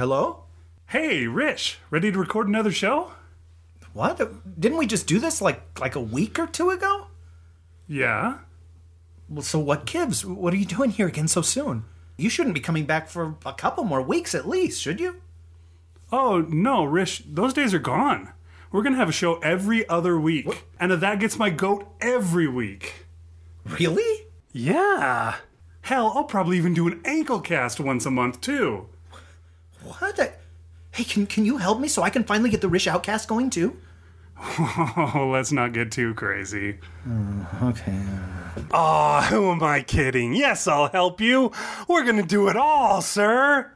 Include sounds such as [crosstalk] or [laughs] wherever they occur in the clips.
Hello? Hey, Rish, ready to record another show? What? Didn't we just do this like like a week or two ago? Yeah. Well, so what gives? What are you doing here again so soon? You shouldn't be coming back for a couple more weeks at least, should you? Oh, no, Rish, those days are gone. We're going to have a show every other week. And that gets my goat every week. Really? Yeah. Hell, I'll probably even do an ankle cast once a month, too. What? I- Hey, can can you help me so I can finally get the Rish Outcast going too? Oh, [laughs] let's not get too crazy. Uh, okay. Aw, who am I kidding? Yes, I'll help you. We're gonna do it all, sir.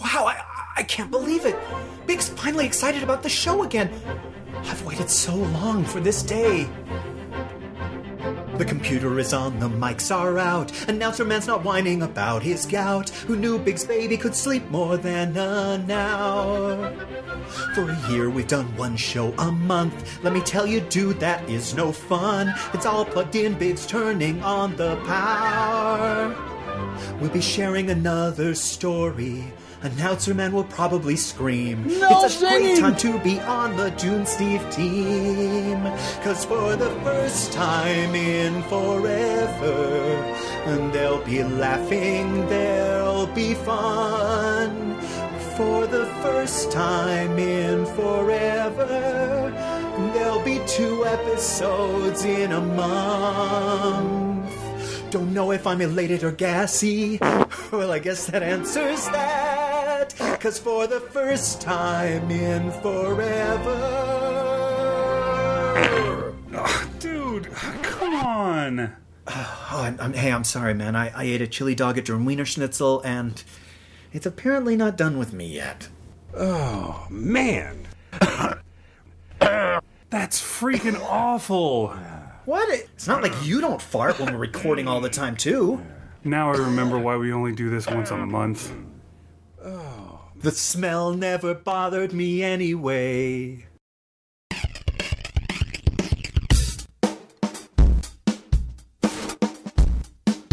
Wow, I I can't believe it. Big's finally excited about the show again. I've waited so long for this day. The computer is on, the mics are out. Announcer man's not whining about his gout. Who knew Big's baby could sleep more than an hour? For a year we've done one show a month. Let me tell you, dude, that is no fun. It's all plugged in, Big's turning on the power. We'll be sharing another story. Announcer man will probably scream. No it's a great time to be on the Dunesteef team. Cause for the first time in forever, and they'll be laughing, there'll be fun. For the first time in forever, there'll be two episodes in a month. Don't know if I'm elated or gassy. [laughs] Well, I guess that answers that. Cause for the first time in forever. Dude, come on. Oh, I'm, I'm, hey, I'm sorry, man. I, I ate a chili dog at Durham Wiener Schnitzel, and it's apparently not done with me yet. Oh, man. That's freaking awful. What? It's not like you don't fart when we're recording all the time, too. Now I remember why we only do this once a month. The smell never bothered me anyway.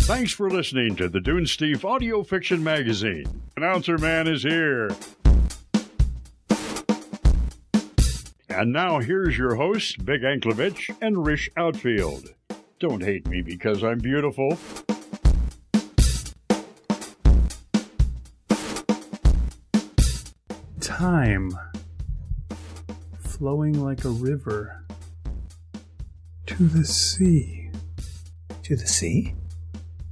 Thanks for listening to the Dunesteef Audio Fiction Magazine. Announcer Man is here. And now here's your hosts, Big Anklevich and Rish Outfield. Don't hate me because I'm beautiful. Time. Flowing like a river. To the sea. To the sea?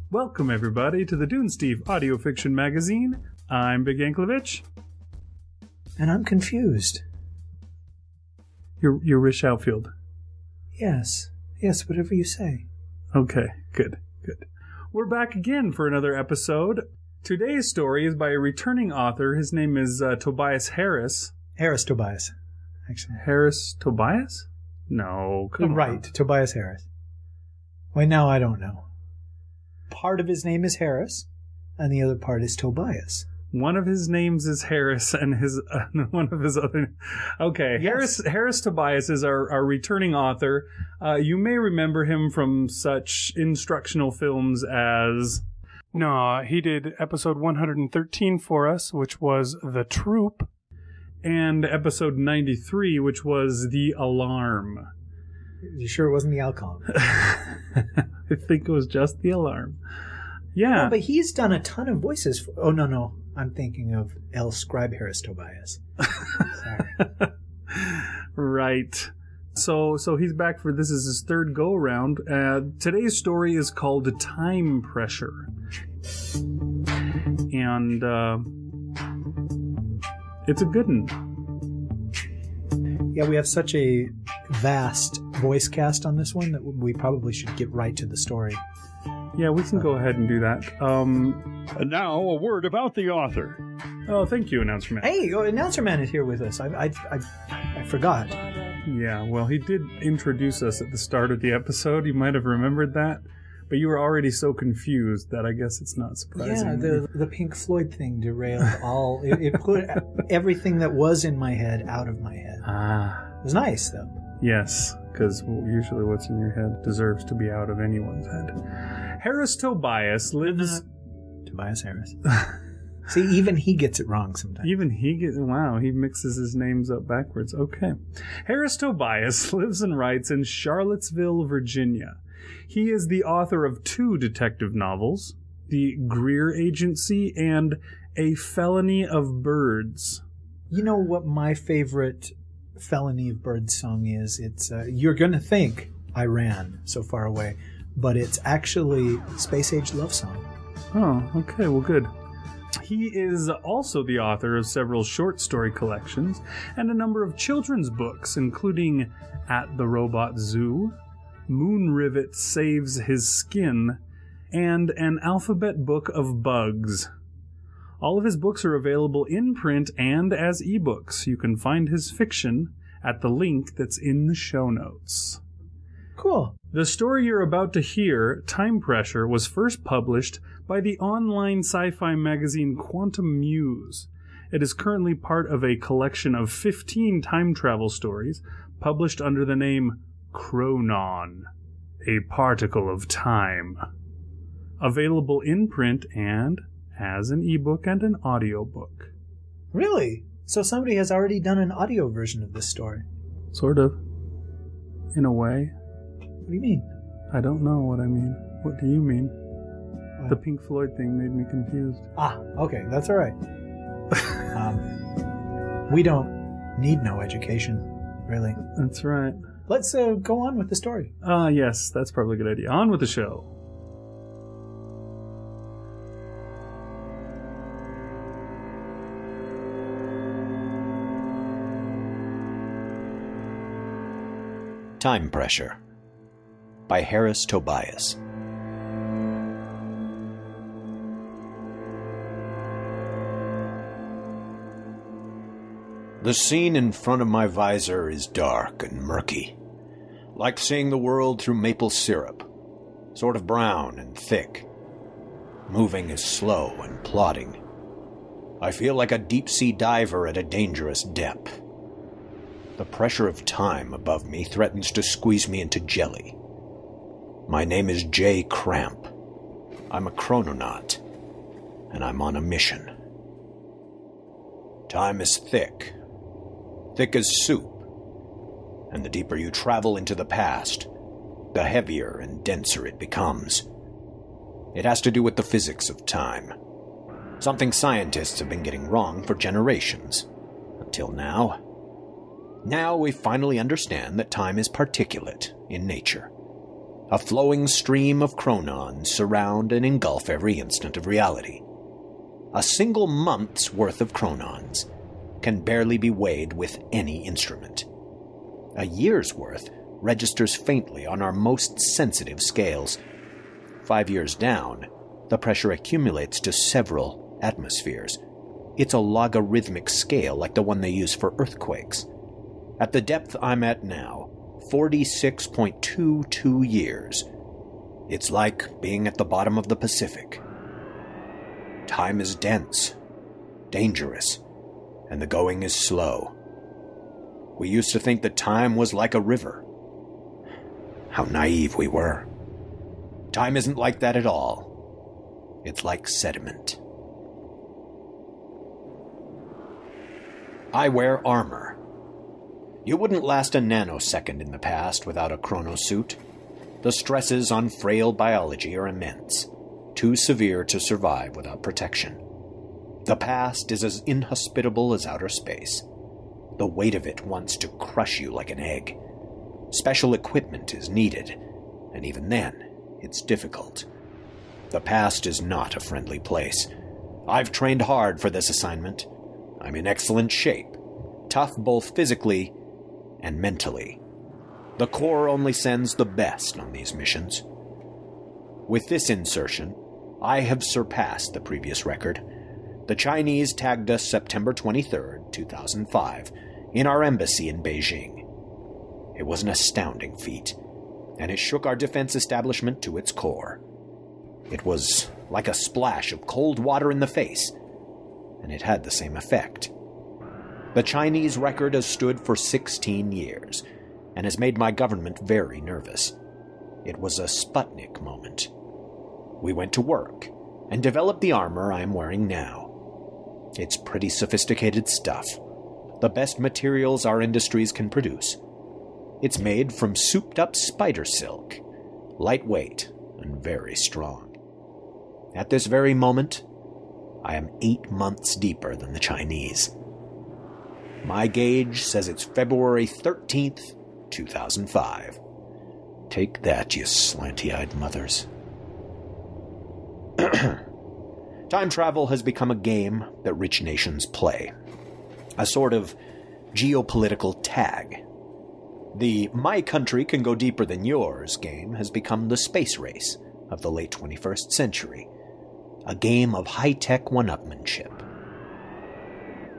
Welcome, everybody, to the Dunesteef Audio Fiction Magazine. I'm Big Anklevich. And I'm confused. You're, you're Rish Outfield. Yes. Yes, whatever you say. Okay, good, good. We're back again for another episode. Today's story is by a returning author. His name is uh, Tobias Harris. Harris Tobias. Actually. Harris Tobias? No, come right, on. Tobias Harris. Wait, now I don't know. Part of his name is Harris, and the other part is Tobias. One of his names is Harris, and his [laughs] uh, one of his other. Okay, Yes. Harris Harris Tobias is our, our returning author. Uh, you may remember him from such instructional films as. No, he did episode 113 for us, which was The Troop, and episode 93, which was The Alarm. You sure it wasn't the Alcon? [laughs] I think it was just The Alarm. Yeah. No, but he's done a ton of voices. For, oh no, no, I'm thinking of L. Scribe Harris Tobias. [laughs] Sorry. right. So so he's back for this is his third go around. Uh, today's story is called Time Pressure, and uh, it's a good one. Yeah, we have such a vast voice cast on this one that we probably should get right to the story. Yeah, we can go ahead and do that. Um, And now, a word about the author. oh, thank you, announcer man. Hey, oh, announcer man is here with us. I, I, I, I forgot. Yeah, well, he did introduce us at the start of the episode. You might have remembered that, but you were already so confused that I guess it's not surprising. Yeah, the the Pink Floyd thing derailed all. it, it put [laughs] everything that was in my head out of my head. ah. It was nice though. Yes, because usually what's in your head deserves to be out of anyone's head. Harris Tobias lives. Tobias Harris. [laughs] See, even he gets it wrong sometimes. Even he gets wow, he mixes his names up backwards. Okay. Harris Tobias [laughs] lives and writes in Charlottesville, Virginia. He is the author of two detective novels, The Greer Agency and A Felony of Birds. You know what my favorite Felony of Birds song is? It's uh, You're Gonna Think I Ran So Far Away, but it's actually Space Age Love Song. Oh, okay, well, good. He is also the author of several short story collections and a number of children's books, including At the Robot Zoo, Moon Rivet Saves His Skin, and an alphabet book of bugs. All of his books are available in print and as ebooks. You can find his fiction at the link that's in the show notes. Cool. The story you're about to hear, Time Pressure, was first published by the online sci fi magazine Quantum Muse. It is currently part of a collection of 15 time travel stories published under the name Chronon, a particle of time. Available in print and as an ebook and an audiobook. Really? So somebody has already done an audio version of this story. Sort of. In a way. What do you mean? I don't know what I mean. What do you mean? What? The Pink Floyd thing made me confused. Ah, okay, that's all right. [laughs] um, we don't need no education, really. That's right. Let's uh, go on with the story. Ah, yes, that's probably a good idea. On with the show. Time Pressure by Harris Tobias. The scene in front of my visor is dark and murky, like seeing the world through maple syrup, sort of brown and thick. Moving is slow and plodding. I feel like a deep sea diver at a dangerous depth. The pressure of time above me threatens to squeeze me into jelly. My name is Jay Cramp. I'm a chrononaut, and I'm on a mission. Time is thick, thick as soup, and the deeper you travel into the past, the heavier and denser it becomes. It has to do with the physics of time. Something scientists have been getting wrong for generations. Until now. Now we finally understand that time is particulate in nature. A flowing stream of chronons surround and engulf every instant of reality. A single month's worth of chronons can barely be weighed with any instrument. A year's worth registers faintly on our most sensitive scales. Five years down, the pressure accumulates to several atmospheres. It's a logarithmic scale like the one they use for earthquakes. At the depth I'm at now, 46.22 years, it's like being at the bottom of the Pacific. Time is dense, dangerous, and the going is slow. We used to think that time was like a river. How naive we were. Time isn't like that at all. It's like sediment. I wear armor. You wouldn't last a nanosecond in the past without a chronosuit. The stresses on frail biology are immense, too severe to survive without protection. The past is as inhospitable as outer space. The weight of it wants to crush you like an egg. Special equipment is needed, and even then, it's difficult. The past is not a friendly place. I've trained hard for this assignment. I'm in excellent shape, tough both physically and mentally. The Corps only sends the best on these missions. With this insertion, I have surpassed the previous record. The Chinese tagged us September 23, 2005, in our embassy in Beijing. It was an astounding feat, and it shook our defense establishment to its core. It was like a splash of cold water in the face, and it had the same effect. The Chinese record has stood for 16 years and has made my government very nervous. It was a Sputnik moment. We went to work and developed the armor I am wearing now. It's pretty sophisticated stuff. The best materials our industries can produce. It's made from souped up spider silk, lightweight and very strong. At this very moment, I am eight months deeper than the Chinese. My gauge says it's February 13th, 2005. Take that, you slanty eyed mothers. [clears throat] Time travel has become a game that rich nations play, a sort of geopolitical tag. The my country can go deeper than yours game has become the space race of the late 21st century, a game of high tech one upmanship.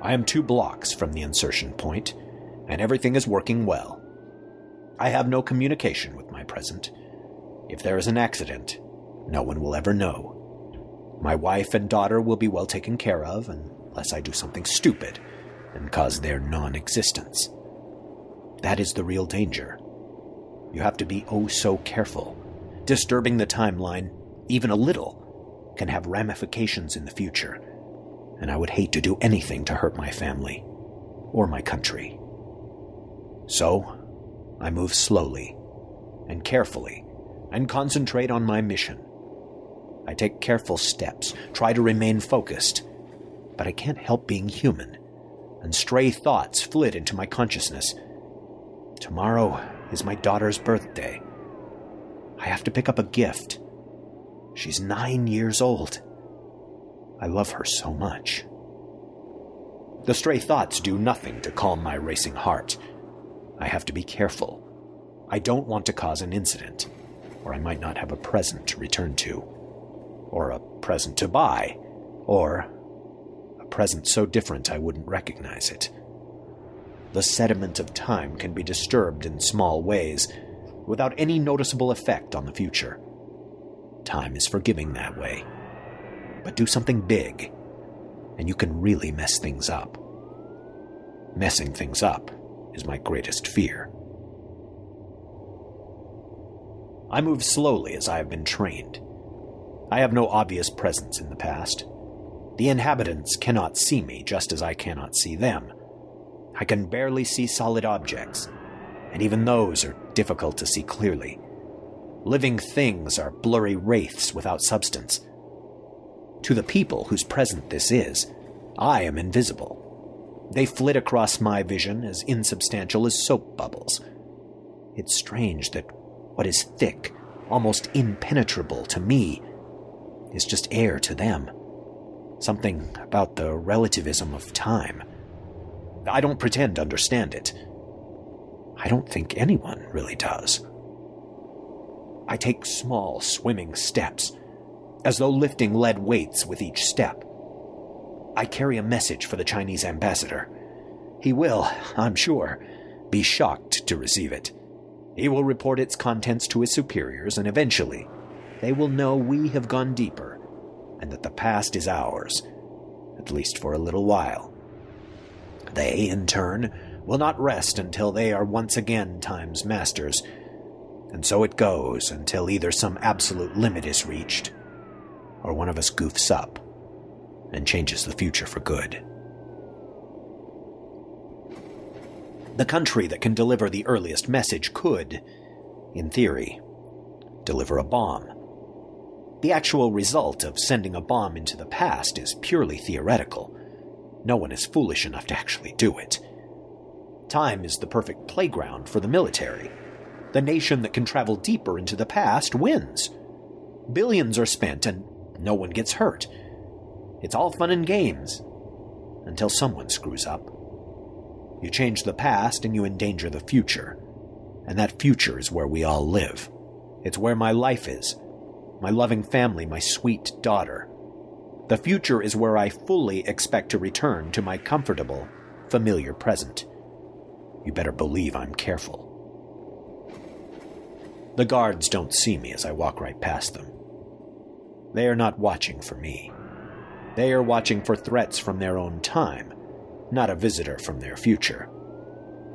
I am two blocks from the insertion point, and everything is working well. I have no communication with my present. If there is an accident, no one will ever know. My wife and daughter will be well taken care of unless I do something stupid and cause their non existence. That is the real danger. You have to be oh so careful. Disturbing the timeline, even a little, can have ramifications in the future, and I would hate to do anything to hurt my family or my country. So, I move slowly and carefully and concentrate on my mission. I take careful steps, try to remain focused, but I can't help being human, and stray thoughts flit into my consciousness. Tomorrow is my daughter's birthday. I have to pick up a gift. She's nine years old. I love her so much. The stray thoughts do nothing to calm my racing heart. I have to be careful. I don't want to cause an incident, or I might not have a present to return to or a present to buy, or a present so different I wouldn't recognize it. The sediment of time can be disturbed in small ways without any noticeable effect on the future. Time is forgiving that way. But do something big, and you can really mess things up. Messing things up is my greatest fear. I move slowly as I have been trained. I have no obvious presence in the past. The inhabitants cannot see me just as I cannot see them. I can barely see solid objects, and even those are difficult to see clearly. Living things are blurry wraiths without substance. To the people whose present this is, I am invisible. They flit across my vision as insubstantial as soap bubbles. It's strange that what is thick, almost impenetrable to me, is just air to them. Something about the relativism of time. I don't pretend to understand it. I don't think anyone really does. I take small, swimming steps, as though lifting lead weights with each step. I carry a message for the Chinese ambassador. He will, I'm sure, be shocked to receive it. He will report its contents to his superiors, and eventually, they will know we have gone deeper and that the past is ours, at least for a little while. They, in turn, will not rest until they are once again time's masters, and so it goes until either some absolute limit is reached, or one of us goofs up and changes the future for good. The country that can deliver the earliest message could, in theory, deliver a bomb the actual result of sending a bomb into the past is purely theoretical. No one is foolish enough to actually do it. Time is the perfect playground for the military. The nation that can travel deeper into the past wins. Billions are spent and no one gets hurt. It's all fun and games. Until someone screws up. You change the past and you endanger the future. And that future is where we all live. It's where my life is my loving family, my sweet daughter. The future is where I fully expect to return to my comfortable, familiar present. You better believe I'm careful. The guards don't see me as I walk right past them. They are not watching for me. They are watching for threats from their own time, not a visitor from their future.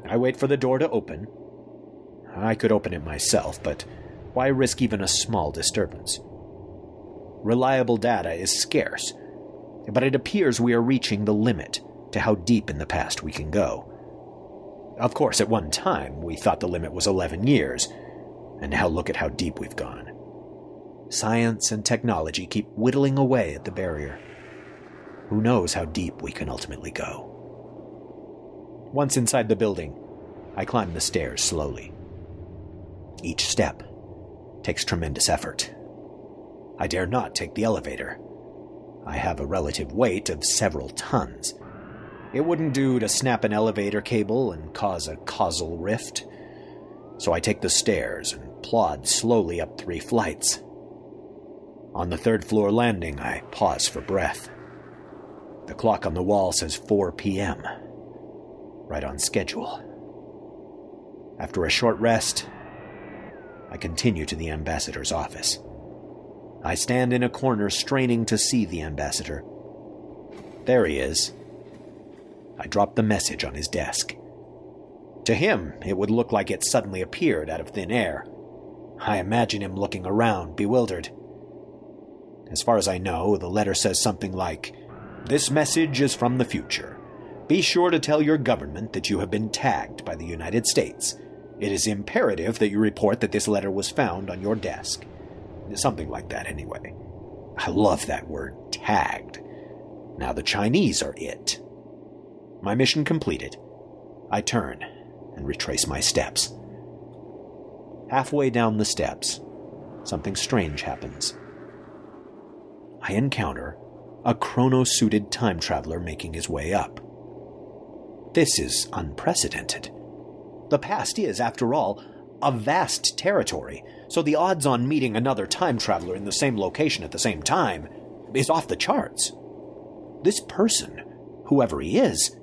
I wait for the door to open. I could open it myself, but why risk even a small disturbance? Reliable data is scarce, but it appears we are reaching the limit to how deep in the past we can go. Of course, at one time, we thought the limit was 11 years, and now look at how deep we've gone. Science and technology keep whittling away at the barrier. Who knows how deep we can ultimately go? Once inside the building, I climb the stairs slowly. Each step takes tremendous effort. I dare not take the elevator. I have a relative weight of several tons. It wouldn't do to snap an elevator cable and cause a causal rift. So I take the stairs and plod slowly up three flights. On the third floor landing, I pause for breath. The clock on the wall says 4 p.m., right on schedule. After a short rest, I continue to the ambassador's office. I stand in a corner straining to see the ambassador. There he is. I drop the message on his desk. To him, it would look like it suddenly appeared out of thin air. I imagine him looking around, bewildered. As far as I know, the letter says something like This message is from the future. Be sure to tell your government that you have been tagged by the United States. It is imperative that you report that this letter was found on your desk. Something like that, anyway. I love that word, tagged. Now the Chinese are it. My mission completed. I turn and retrace my steps. Halfway down the steps, something strange happens. I encounter a chrono suited time traveler making his way up. This is unprecedented. The past is, after all, a vast territory, so the odds on meeting another time traveler in the same location at the same time is off the charts. This person, whoever he is,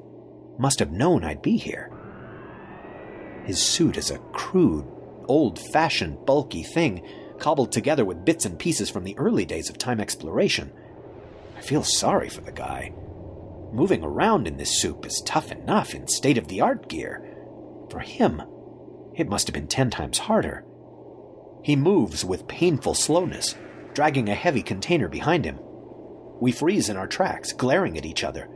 must have known I'd be here. His suit is a crude, old fashioned, bulky thing, cobbled together with bits and pieces from the early days of time exploration. I feel sorry for the guy. Moving around in this soup is tough enough in state of the art gear. For him, it must have been ten times harder. He moves with painful slowness, dragging a heavy container behind him. We freeze in our tracks, glaring at each other.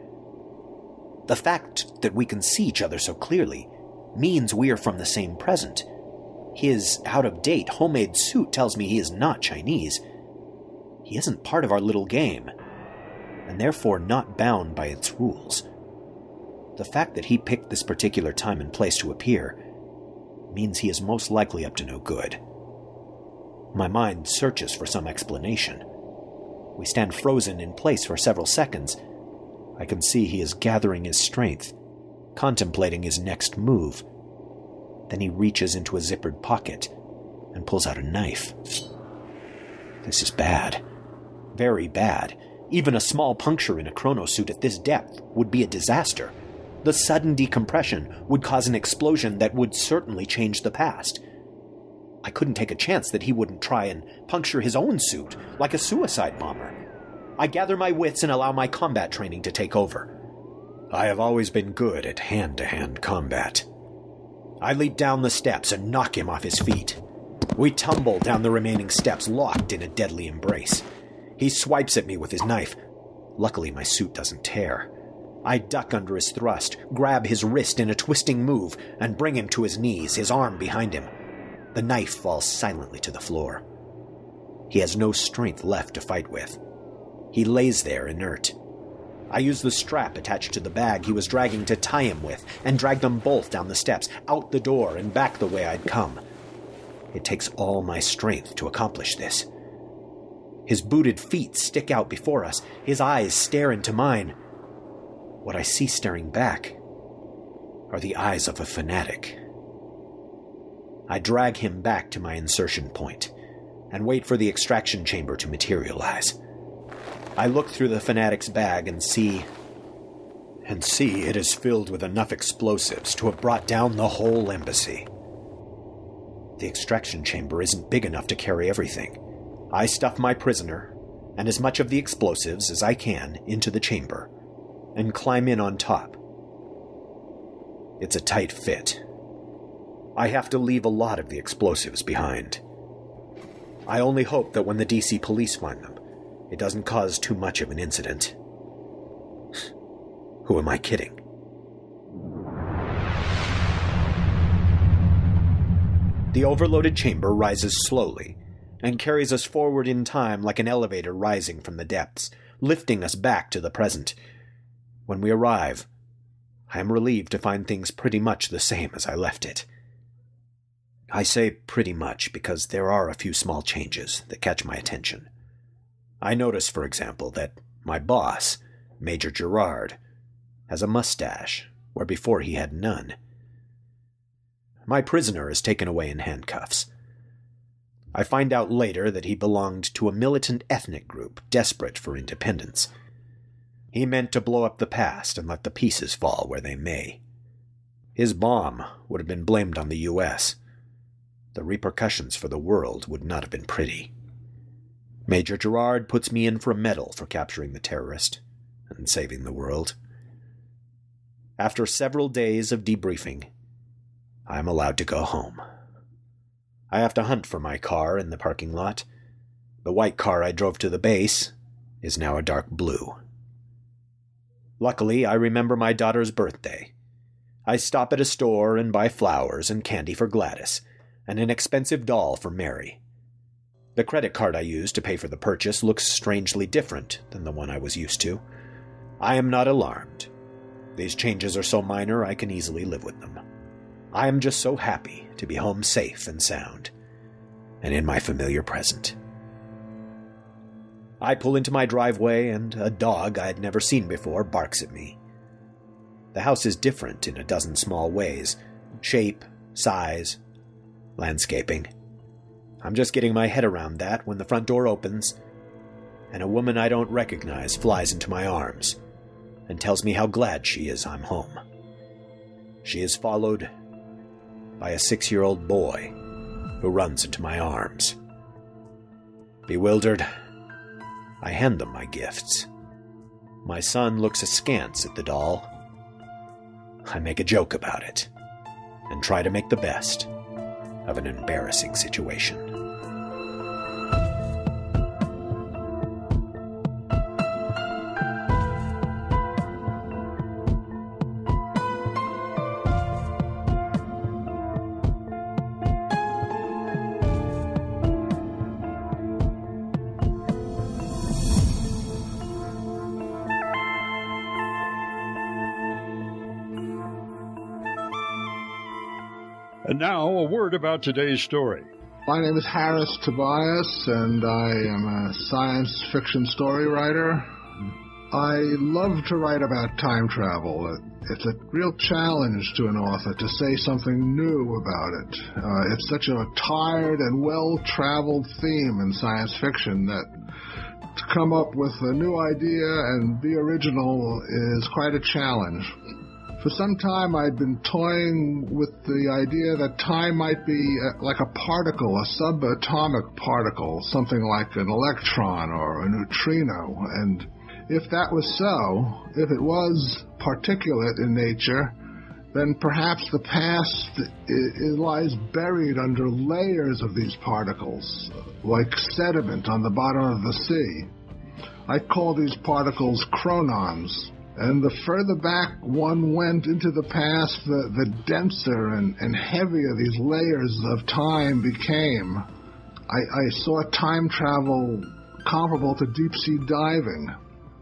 The fact that we can see each other so clearly means we are from the same present. His out of date homemade suit tells me he is not Chinese. He isn't part of our little game, and therefore not bound by its rules. The fact that he picked this particular time and place to appear means he is most likely up to no good. My mind searches for some explanation. We stand frozen in place for several seconds. I can see he is gathering his strength, contemplating his next move. Then he reaches into a zippered pocket and pulls out a knife. This is bad. Very bad. Even a small puncture in a chronosuit at this depth would be a disaster. The sudden decompression would cause an explosion that would certainly change the past. I couldn't take a chance that he wouldn't try and puncture his own suit, like a suicide bomber. I gather my wits and allow my combat training to take over. I have always been good at hand to hand combat. I leap down the steps and knock him off his feet. We tumble down the remaining steps, locked in a deadly embrace. He swipes at me with his knife. Luckily, my suit doesn't tear. I duck under his thrust, grab his wrist in a twisting move, and bring him to his knees, his arm behind him. The knife falls silently to the floor. He has no strength left to fight with. He lays there inert. I use the strap attached to the bag he was dragging to tie him with, and drag them both down the steps, out the door, and back the way I'd come. It takes all my strength to accomplish this. His booted feet stick out before us, his eyes stare into mine. What I see staring back are the eyes of a fanatic. I drag him back to my insertion point and wait for the extraction chamber to materialize. I look through the fanatic's bag and see. and see it is filled with enough explosives to have brought down the whole embassy. The extraction chamber isn't big enough to carry everything. I stuff my prisoner and as much of the explosives as I can into the chamber and climb in on top. It's a tight fit. I have to leave a lot of the explosives behind. I only hope that when the DC police find them, it doesn't cause too much of an incident. [sighs] Who am I kidding? The overloaded chamber rises slowly and carries us forward in time like an elevator rising from the depths, lifting us back to the present. When we arrive, I am relieved to find things pretty much the same as I left it. I say pretty much because there are a few small changes that catch my attention. I notice, for example, that my boss, Major Gerard, has a mustache where before he had none. My prisoner is taken away in handcuffs. I find out later that he belonged to a militant ethnic group desperate for independence. He meant to blow up the past and let the pieces fall where they may. His bomb would have been blamed on the U.S. The repercussions for the world would not have been pretty. Major Gerard puts me in for a medal for capturing the terrorist and saving the world. After several days of debriefing, I am allowed to go home. I have to hunt for my car in the parking lot. The white car I drove to the base is now a dark blue. Luckily, I remember my daughter's birthday. I stop at a store and buy flowers and candy for Gladys, and an expensive doll for Mary. The credit card I use to pay for the purchase looks strangely different than the one I was used to. I am not alarmed. These changes are so minor I can easily live with them. I am just so happy to be home safe and sound, and in my familiar present. I pull into my driveway, and a dog I had never seen before barks at me. The house is different in a dozen small ways shape, size, landscaping. I'm just getting my head around that when the front door opens, and a woman I don't recognize flies into my arms and tells me how glad she is I'm home. She is followed by a six year old boy who runs into my arms. Bewildered, I hand them my gifts. My son looks askance at the doll. I make a joke about it and try to make the best of an embarrassing situation. Word about today's story. My name is Harris Tobias, and I am a science fiction story writer. I love to write about time travel. It's a real challenge to an author to say something new about it. Uh, it's such a tired and well traveled theme in science fiction that to come up with a new idea and be original is quite a challenge. For some time, I'd been toying with the idea that time might be uh, like a particle, a subatomic particle, something like an electron or a neutrino. And if that was so, if it was particulate in nature, then perhaps the past it, lies buried under layers of these particles, like sediment on the bottom of the sea. I call these particles chronons. And the further back one went into the past, the, the denser and, and heavier these layers of time became. I, I saw time travel comparable to deep sea diving.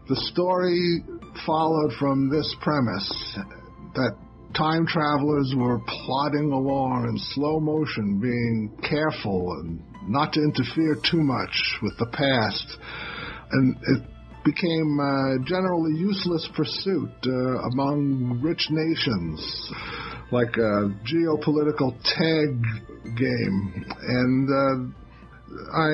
The story followed from this premise that time travelers were plodding along in slow motion, being careful and not to interfere too much with the past. And it became a generally useless pursuit uh, among rich nations, like a geopolitical tag game. And uh, I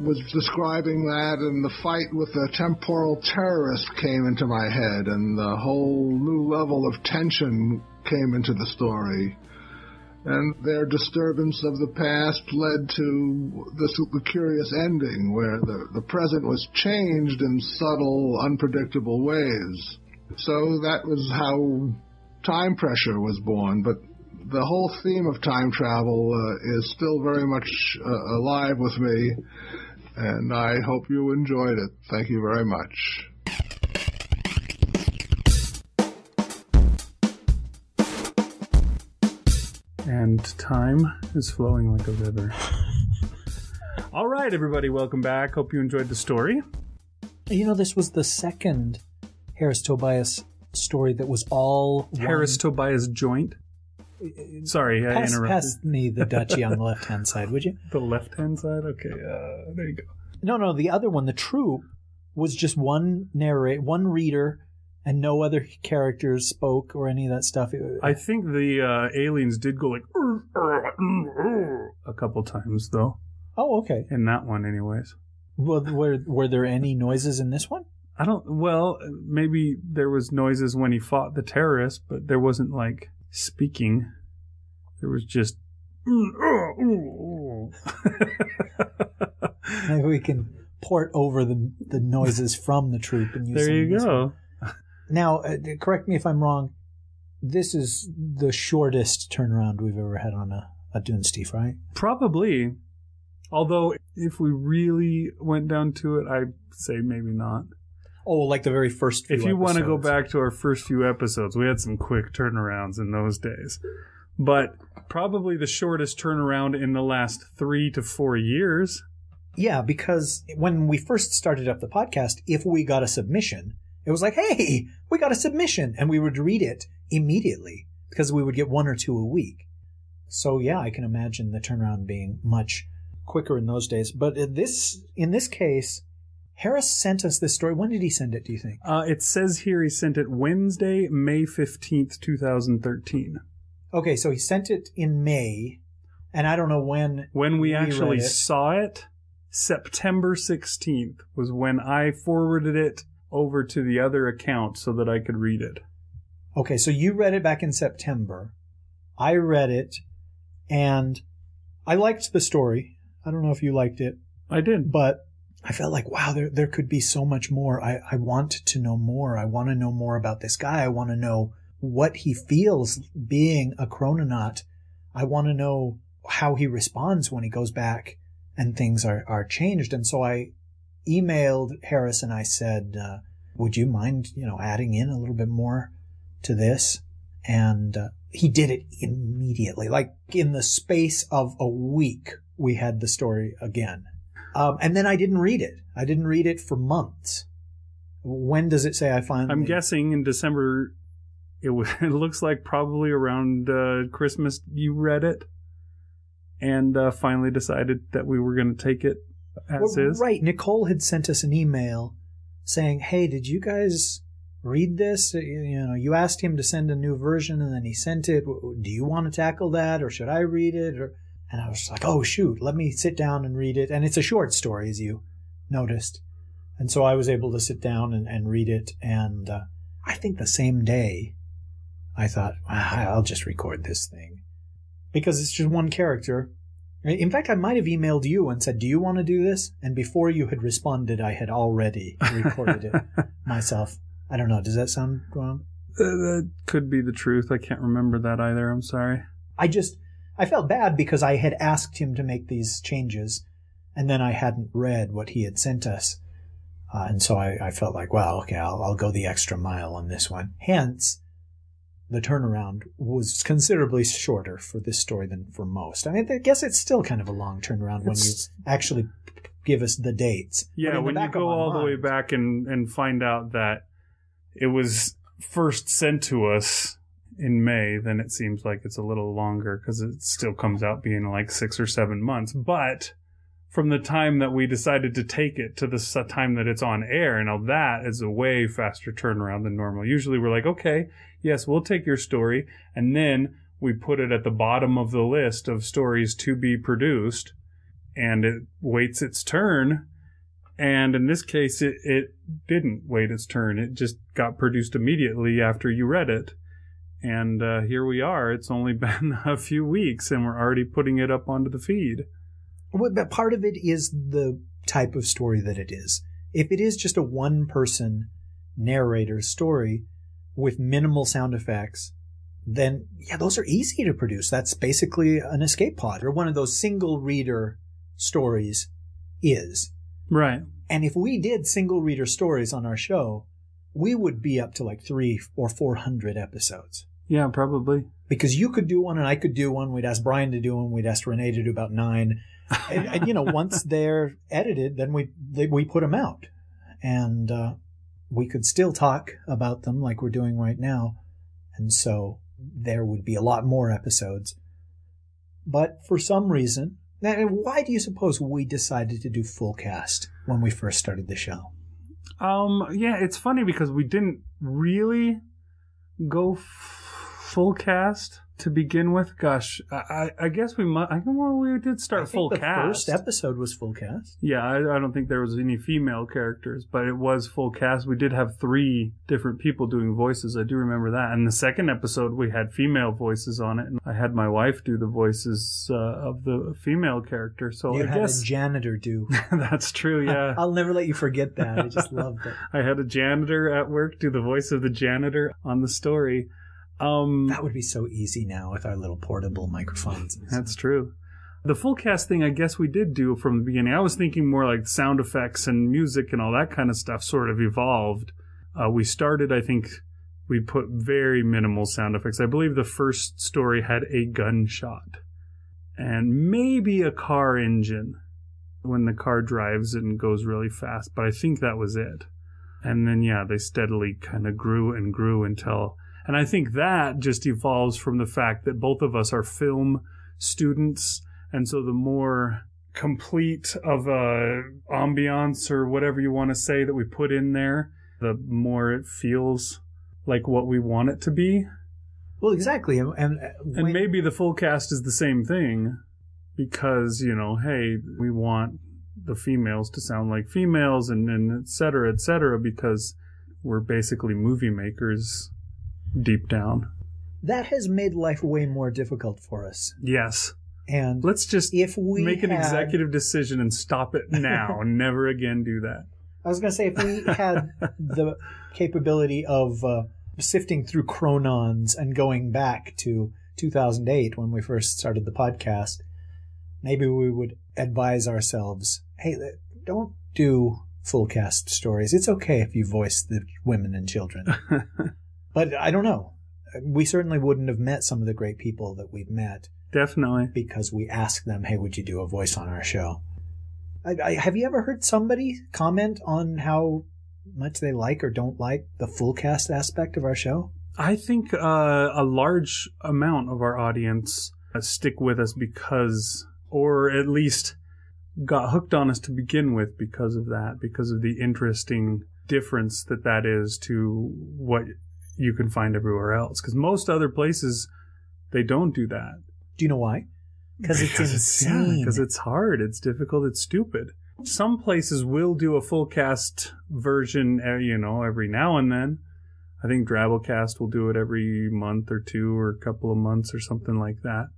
was describing that, and the fight with the temporal terrorist came into my head, and the whole new level of tension came into the story and their disturbance of the past led to this curious ending where the, the present was changed in subtle, unpredictable ways. So that was how time pressure was born, but the whole theme of time travel uh, is still very much uh, alive with me, and I hope you enjoyed it. Thank you very much. And time is flowing like a river. [laughs] All right, everybody, welcome back. Hope you enjoyed the story. You know, this was the second Harris Tobias story that was all one- Harris Tobias joint. Sorry, I interrupted. pass me the duchy [laughs] on the left hand side, would you? The left hand side? Okay, uh, there you go. No, no, the other one, the troop, was just one narrate, one reader, and no other characters spoke or any of that stuff. It- I think the uh, aliens did go like a couple times, though. oh, okay. In that one, anyways. Well, were were there any noises in this one? I don't. Well, maybe there was noises when he fought the terrorists, but there wasn't like speaking. There was just. Maybe we can port over the the noises from the troop and use there you go. one. Now, uh, correct me if I'm wrong. This is the shortest turnaround we've ever had on a, a Dunesteef, right? Probably. Although, if we really went down to it, I'd say maybe not. Oh, like the very first. Few if you want to go back to our first few episodes, we had some quick turnarounds in those days. But probably the shortest turnaround in the last three to four years. Yeah, because when we first started up the podcast, if we got a submission, it was like, hey, we got a submission. And we would read it immediately because we would get one or two a week. So yeah, I can imagine the turnaround being much quicker in those days. But in this, in this case, Harris sent us this story. When did he send it, do you think? Uh, it says here he sent it Wednesday, May 15th, 2013. Okay, so he sent it in May. And I don't know when. When we We actually it. saw it, September 16th was when I forwarded it over to the other account so that I could read it. Okay, so you read it back in September. I read it and I liked the story. I don't know if you liked it, I did. but I felt like, wow, there, there could be so much more. I, I want to know more. I want to know more about this guy. I want to know what he feels being a chrononaut. I want to know how he responds when he goes back and things are, are changed. And so I emailed Harris and I said, uh, would you mind, you know, adding in a little bit more to this? And uh, he did it immediately. Like in the space of a week, we had the story again. Um, and then I didn't read it. I didn't read it for months. When does it say I finally? I'm guessing in December. It, w- [laughs] it looks like probably around uh, Christmas you read it, and uh, finally decided that we were going to take it as Well, is. Right. Nicole had sent us an email saying, "Hey, did you guys read this? Uh, You know, you asked him to send a new version, and then he sent it. Do you want to tackle that, or should I read it?" Or and I was like, "Oh shoot, let me sit down and read it." And it's a short story, as you noticed, and so I was able to sit down and, and read it. And uh, I think the same day, I thought, "Ah, "I'll just record this thing," because it's just one character. In fact, I might have emailed you and said, "Do you want to do this?" And before you had responded, I had already recorded it [laughs] myself. I don't know. Does that sound wrong? Uh, that could be the truth. I can't remember that either. I'm sorry. I just I felt bad because I had asked him to make these changes, and then I hadn't read what he had sent us, uh, and so I, I felt like, well, okay, I'll, I'll go the extra mile on this one. Hence, the turnaround was considerably shorter for this story than for most. I mean, I guess it's still kind of a long turnaround when you actually give us the dates. Yeah, when you go my all the way back and, and find out that it was first sent to us in May, then it seems like it's a little longer because it still comes out being like six or seven months. But from the time that we decided to take it to the time that it's on air, now that is a way faster turnaround than normal. Usually we're like, okay, yes, we'll take your story, and then we put it at the bottom of the list of stories to be produced, and it waits its turn. And in this case, it, it didn't wait its turn. It just got produced immediately after you read it. And uh, here we are. It's only [laughs] been a few weeks, and we're already putting it up onto the feed. But part of it is the type of story that it is. If it is just a one person narrator story with minimal sound effects, then yeah, those are easy to produce. That's basically an escape pod or one of those single reader stories is. Right. And if we did single reader stories on our show, we would be up to like three or four hundred episodes. Yeah, probably. because you could do one and I could do one. We'd ask Brian to do one. We'd ask Renee to do about nine. And, and, you know, once they're edited, then we they, we put them out, and uh, we could still talk about them like we're doing right now, and so there would be a lot more episodes. But for some reason, why do you suppose we decided to do full cast when we first started the show? Um, yeah, it's funny because we didn't really go f- full cast to begin with, gosh, I, I guess we might. I well, we did start I think full the cast. First episode was full cast. Yeah, I, I don't think there was any female characters, but it was full cast. We did have three different people doing voices. I do remember that. And the second episode, we had female voices on it, and I had my wife do the voices uh, of the female character. So you I had guess a janitor do. [laughs] that's true. Yeah, [laughs] I'll never let you forget that. I just loved it. [laughs] I had a janitor at work do the voice of the janitor on the story. Um, That would be so easy now with our little portable microphones. [laughs] That's true. The full cast thing, I guess we did do from the beginning. I was thinking more like sound effects and music and all that kind of stuff sort of evolved. Uh, we started, I think, we put very minimal sound effects. I believe the first story had a gunshot and maybe a car engine when the car drives and goes really fast, but I think that was it. And then, yeah, they steadily kind of grew and grew until and I think that just evolves from the fact that both of us are film students. And so the more complete of a ambiance or whatever you want to say that we put in there, the more it feels like what we want it to be. Well, exactly. And, and, uh, and maybe the full cast is the same thing because, you know, hey, we want the females to sound like females and, and et cetera, et cetera, because we're basically movie makers deep down. That has made life way more difficult for us. Yes. And let's just if we make an had, executive decision and stop it [laughs] now never again do that. I was going to say if we had [laughs] the capability of uh, sifting through chronons and going back to 2008 when we first started the podcast, maybe we would advise ourselves, hey, don't do full cast stories. It's okay if you voice the women and children. [laughs] But I don't know. We certainly wouldn't have met some of the great people that we've met. Definitely. Because we asked them, hey, would you do a voice on our show? I, I, have you ever heard somebody comment on how much they like or don't like the full cast aspect of our show? I think uh, a large amount of our audience stick with us because, or at least got hooked on us to begin with because of that, because of the interesting difference that that is to what you can find everywhere else. Because most other places, they don't do that. Do you know why? Because it's insane. Because it's hard. It's difficult. It's stupid. Some places will do a full cast version, you know, every now and then. I think Drabblecast will do it every month or two or a couple of months or something like that.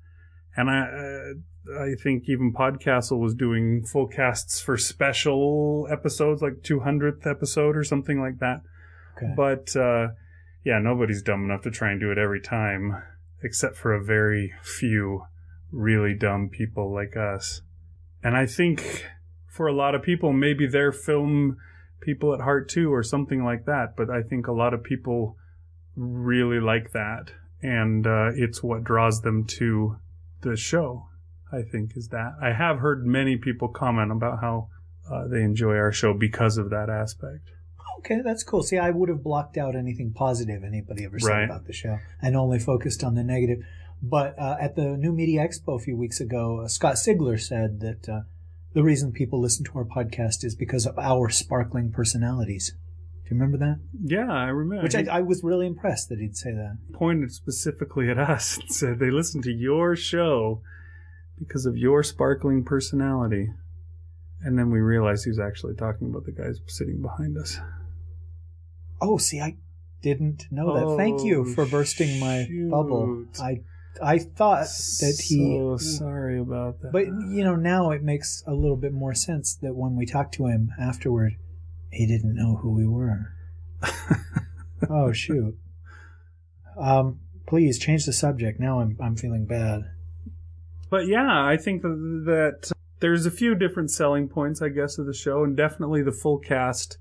And I, uh, I think even Podcastle was doing full casts for special episodes, like 200th episode or something like that. Okay. But, uh, yeah, nobody's dumb enough to try and do it every time, except for a very few really dumb people like us. And I think for a lot of people, maybe they're film people at heart too, or something like that. But I think a lot of people really like that. And uh, it's what draws them to the show, I think, is that. I have heard many people comment about how uh, they enjoy our show because of that aspect. Okay, that's cool. See, I would have blocked out anything positive anybody ever said Right. about the show and only focused on the negative. But uh, at the New Media Expo a few weeks ago, uh, Scott Sigler said that uh, the reason people listen to our podcast is because of our sparkling personalities. Do you remember that? Yeah, I remember. Which I, I was really impressed that he'd say that. pointed specifically at us [laughs] and said they listen to your show because of your sparkling personality. And then we realized he was actually talking about the guys sitting behind us. Oh, see, I didn't know that. Thank you Oh, for bursting my shoot. bubble. I I thought that he So sorry about that. But you know, now it makes a little bit more sense that when we talked to him afterward, he didn't know who we were. [laughs] oh shoot. Um, please change the subject. Now I'm I'm feeling bad. But yeah, I think that, that there's a few different selling points, I guess, of the show, and definitely the full cast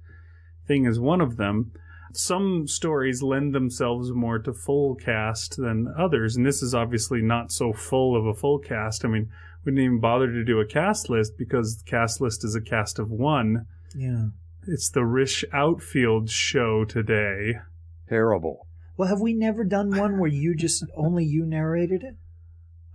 thing is one of them. Some stories lend themselves more to full cast than others, and this is obviously not so full of a full cast. I mean, we didn't even bother to do a cast list because the cast list is a cast of one. Yeah. It's the Rish Outfield show today. Terrible. Well, have we never done one where you just [laughs] only you narrated it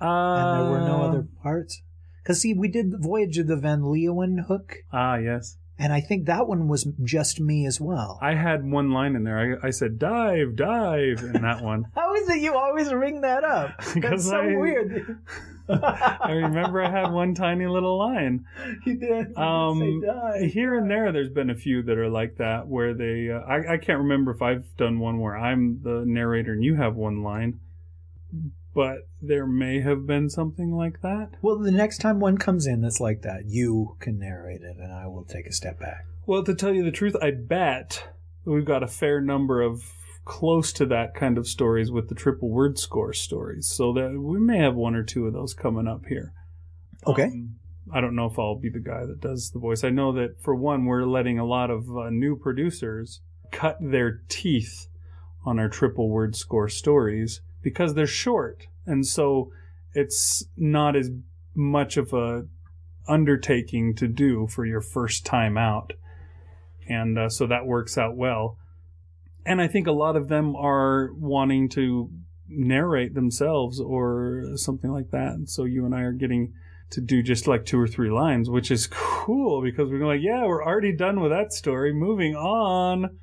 Uh, and there were no other parts? Because see, we did the Voyage of the Van Leeuwenhoek, Ah, yes. And I think that one was just me as well. I had one line in there. I, I said, dive, dive, in that one. [laughs] How is it you always ring that up? [laughs] That's so I- weird. [laughs] I remember I had one tiny little line. you did. You Um, die. here and there, there's been a few that are like that where they. Uh, I I can't remember if I've done one where I'm the narrator and you have one line, but there may have been something like that. Well, the next time one comes in that's like that, you can narrate it, and I will take a step back. Well, to tell you the truth, I bet we've got a fair number of close to that kind of stories with the triple word score stories, so that we may have one or two of those coming up here. Okay. Um, I don't know if I'll be the guy that does the voice. I know that for one, we're letting a lot of uh, new producers cut their teeth on our triple word score stories because they're short, and so it's not as much of a undertaking to do for your first time out, and uh, so that works out well. And I think a lot of them are wanting to narrate themselves or something like that. And so you and I are getting to do just like two or three lines, which is cool because we're like, yeah, we're already done with that story. Moving on.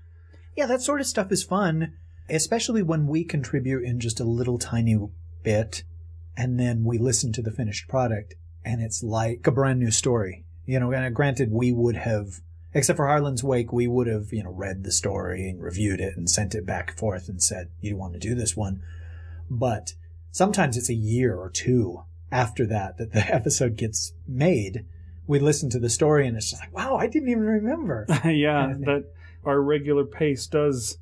Yeah, that sort of stuff is fun, especially when we contribute in just a little tiny bit and then we listen to the finished product and it's like a brand new story. You know, and uh, granted, we would have, except for Harlan's Wake, we would have, you know, read the story and reviewed it and sent it back forth and said, you want to do this one. But sometimes it's a year or two after that that the [laughs] episode gets made. We listen to the story and it's just like, wow, I didn't even remember. [laughs] yeah, that our regular pace does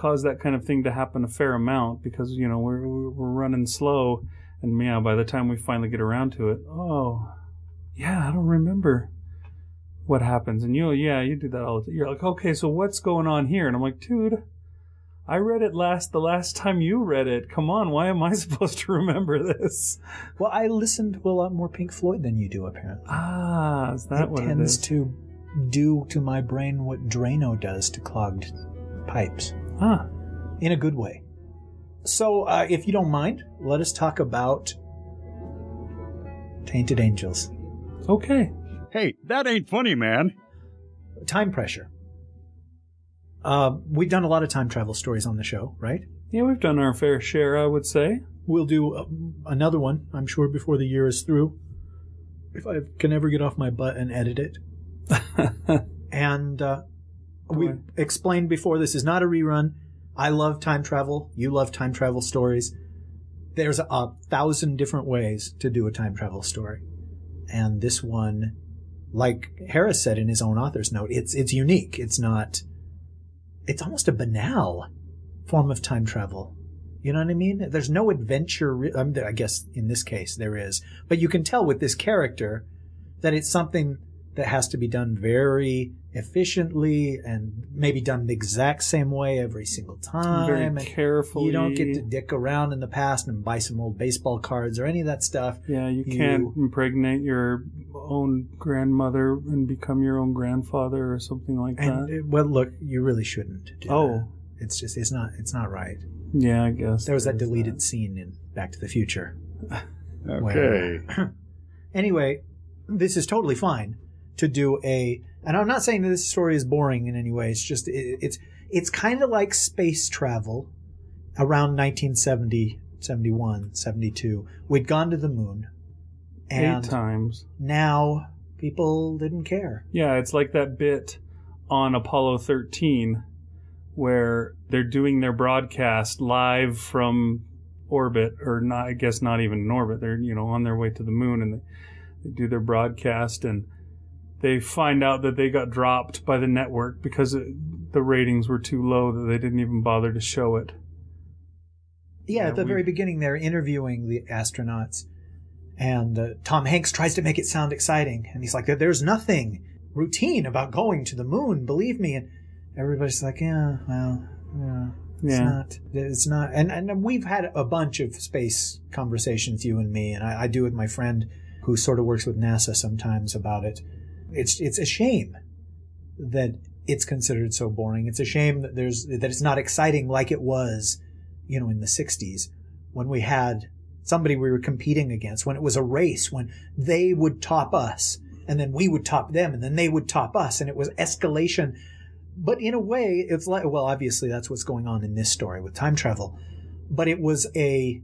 cause that kind of thing to happen a fair amount because you know we're we're running slow, and yeah, by the time we finally get around to it, oh, yeah, I don't remember what happens, and you, yeah, you do that all the time. You're like, okay, so what's going on here? And I'm like, dude. I read it last the last time you read it. Come on, why am I [laughs] supposed to remember this? Well, I listen to a lot more Pink Floyd than you do, apparently. Ah, is that it what it tends is? to do to my brain what Drano does to clogged pipes Ah, in a good way. So, uh, if you don't mind, let us talk about Tainted Angels. okay. Hey, that ain't funny, man. Time pressure. Uh, we've done a lot of time travel stories on the show, right? Yeah, we've done our fair share, I would say. We'll do uh, another one, I'm sure, before the year is through. If I can ever get off my butt and edit it. [laughs] And uh, we explained before this is not a rerun. I love time travel. You love time travel stories. There's a, thousand different ways to do a time travel story. And this one, like Harris said in his own author's note, it's it's unique. It's not. It's almost a banal form of time travel. You know what I mean? There's no adventure. re- I, mean, I guess in this case there is, but you can tell with this character that it's something that has to be done very efficiently and maybe done the exact same way every single time. Very and carefully. You don't get to dick around in the past and buy some old baseball cards or any of that stuff. Yeah, you you- can't impregnate your own grandmother and become your own grandfather or something like And that. uh, well, look, you really shouldn't. Do Oh. that. it's just it's not it's not right. Yeah, I guess. There was that there's deleted scene in Back to the Future. [laughs] Okay. [clears throat] Anyway, this is totally fine to do a, and I'm not saying that this story is boring in any way. It's just it, it's it's kind of like space travel around 1970, 71, 72. We'd gone to the moon, Eight times. now people didn't care. Yeah, it's like that bit on Apollo 13 where they're doing their broadcast live from orbit, or not, I guess not even in orbit. They're, you know, on their way to the moon and they, they do their broadcast and they find out that they got dropped by the network because it, the ratings were too low that they didn't even bother to show it. Yeah, at the we- very beginning, they're interviewing the astronauts, and uh, Tom Hanks tries to make it sound exciting, and he's like, "There's nothing routine about going to the moon, believe me." And everybody's like, yeah, well, yeah. It's Yeah. not. It's not. And and we've had a bunch of space conversations, you and me, and I, I do with my friend who sort of works with NASA sometimes about it. It's it's a shame that it's considered so boring. It's a shame that there's that it's not exciting like it was, you know, in the '60s when we had somebody we were competing against, when it was a race, when they would top us, and then we would top them, and then they would top us, and it was escalation but in a way it's like well obviously that's what's going on in this story with time travel but it was a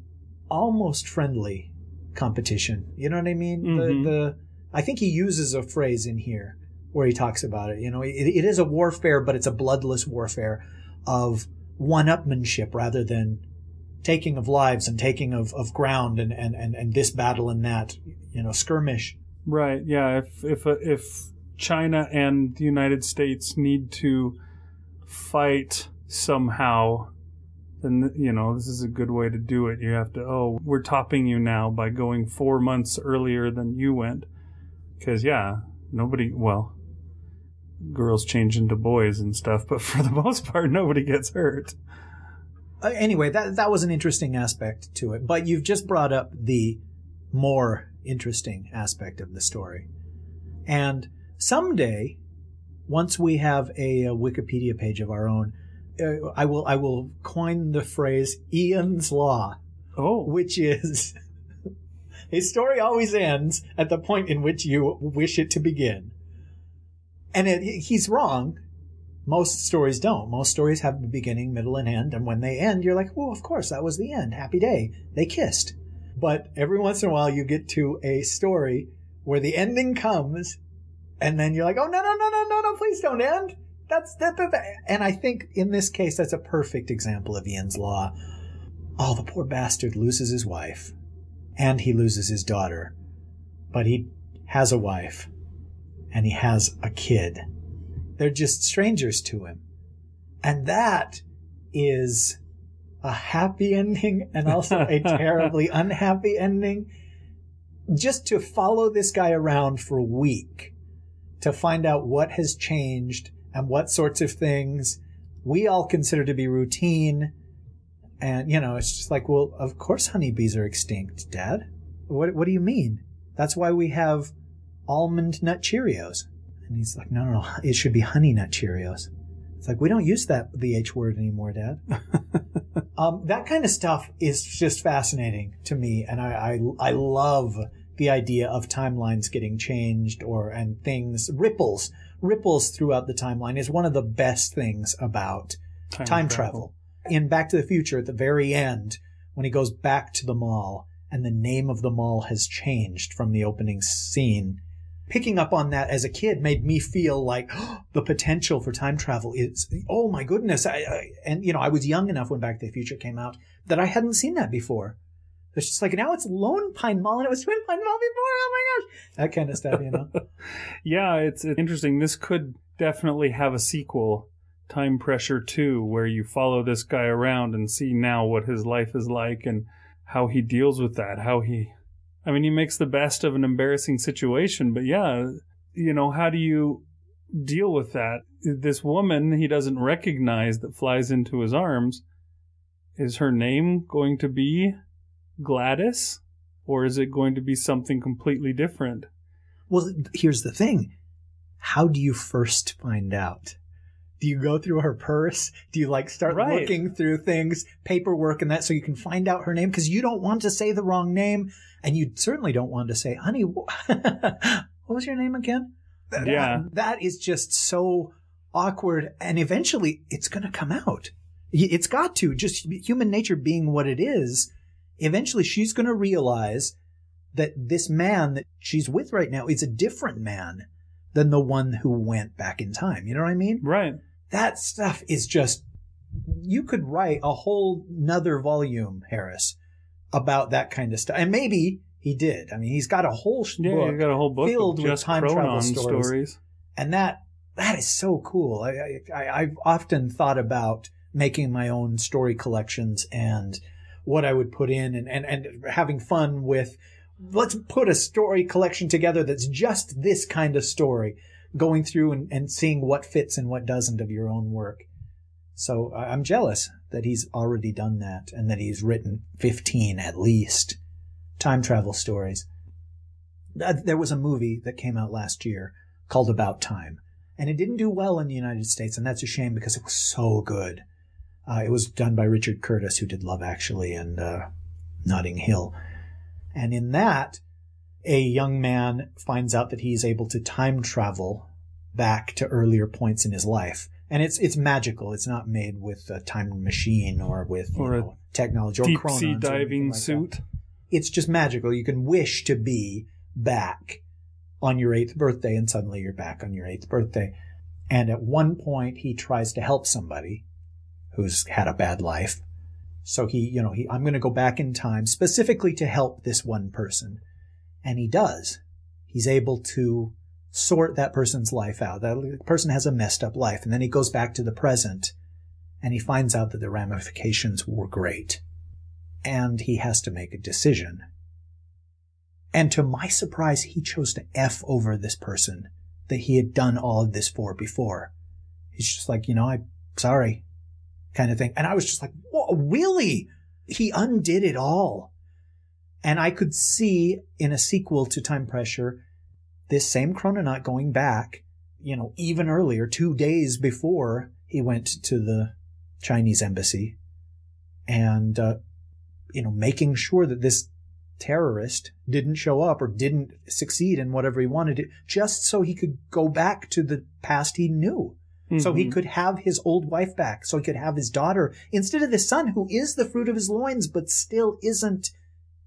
almost friendly competition you know what i mean Mhm. the, the i think he uses a phrase in here where he talks about it you know it, it is a warfare but it's a bloodless warfare of one-upmanship rather than taking of lives and taking of, of ground and, and, and, and this battle and that you know skirmish Right. Yeah. If if uh, if China and the United States need to fight somehow, then you know this is a good way to do it. You have to. Oh, we're topping you now by going four months earlier than you went. Because yeah, nobody. Well, girls change into boys and stuff, but for the [laughs] most part, nobody gets hurt. Uh, anyway, that that was an interesting aspect to it. But you've just brought up the more interesting aspect of the story. And someday, once we have a, a Wikipedia page of our own, uh, I will I will coin the phrase Ian's Law, Oh, which is a story always ends at the point in which you wish it to begin. And it, he's wrong. Most stories don't. Most stories have a beginning, middle, and end. And when they end, you're like, well, of course, that was the end. Happy day. They kissed. But every once in a while, you get to a story where the ending comes, and then you're like, oh, no, no, no, no, no, no, please don't end. That's that, that, that. And I think in this case, that's a perfect example of Ian's Law. Oh, the poor bastard loses his wife, and he loses his daughter. But he has a wife, and he has a kid. They're just strangers to him. And that is a happy ending and also a [laughs] terribly unhappy ending. Just to follow this guy around for a week to find out what has changed and what sorts of things we all consider to be routine. And, you know, it's just like, well, of course honeybees are extinct, Dad. What, what do you mean? That's why we have almond nut Cheerios. And he's like, no, no, no, [laughs] it should be honey nut Cheerios. It's like, we don't use that, the H word anymore, Dad. [laughs] um, that kind of stuff is just fascinating to me. And I, I, I love the idea of timelines getting changed or, and things, ripples, ripples throughout the timeline is one of the best things about time, travel. In Back to the Future, at the very end, when he goes back to the mall and the name of the mall has changed from the opening scene, picking up on that as a kid made me feel like [gasps] the potential for time travel is, oh my goodness. I, I, and, you know, I was young enough when Back to the Future came out that I hadn't seen that before. It's just like, now it's Lone Pine Mall and it was Twin Pine Mall before. Oh my gosh. That kind of stuff, you know? [laughs] Yeah, it's, it's interesting. This could definitely have a sequel, Time Pressure 2, where you follow this guy around and see now what his life is like and how he deals with that. How he, I mean, he makes the best of an embarrassing situation, but yeah, you know, how do you deal with that? This woman he doesn't recognize that flies into his arms, is her name going to be Gladys? Or is it going to be something completely different? Well, here's the thing. How do you first find out? Do you go through her purse? Do you like start Right. looking through things, paperwork and that so you can find out her name? Because you don't want to say the wrong name and you certainly don't want to say, honey, [laughs] what was your name again? That- Yeah. That is just so awkward. And eventually it's going to come out. It's got to just human nature being what it is. Eventually she's going to realize that this man that she's with right now is a different man than the one who went back in time. You know what I mean? Right. That stuff is just, you could write a whole nother volume, Harris, about that kind of stuff. And maybe he did. I mean, he's got a whole Yeah, book got a whole book filled with time travel stories. stories. and that that is so cool. I, I I've often thought about making my own story collections and what I would put in and, and, and having fun with let's put a story collection together that's just this kind of story. Going through and, and seeing what fits and what doesn't of your own work. So I'm jealous that he's already done that and that he's written 15 at least time travel stories. There was a movie that came out last year called About Time, and it didn't do well in the United States, and that's a shame because it was so good. Uh, it was done by Richard Curtis, who did Love Actually and uh, Notting Hill. And in that, a young man finds out that he's able to time travel back to earlier points in his life. And it's it's magical. It's not made with a time machine or with or know, technology or deep sea diving like suit. That. It's just magical. You can wish to be back on your eighth birthday, and suddenly you're back on your eighth birthday. And at one point, he tries to help somebody who's had a bad life. So he, you know, he, I'm going to go back in time specifically to help this one person. And he does. He's able to sort that person's life out. That person has a messed up life. And then he goes back to the present and he finds out that the ramifications were great. And he has to make a decision. And to my surprise, he chose to F over this person that he had done all of this for before. He's just like, you know, I'm sorry, kind of thing. And I was just like, really? He undid it all. And I could see in a sequel to Time Pressure, this same chrononaut going back, you know, even earlier, two days before he went to the Chinese embassy and, uh, you know, making sure that this terrorist didn't show up or didn't succeed in whatever he wanted to, just so he could go back to the past he knew. Mm-hmm. So he mm-hmm. could have his old wife back, so he could have his daughter instead of the son who is the fruit of his loins, but still isn't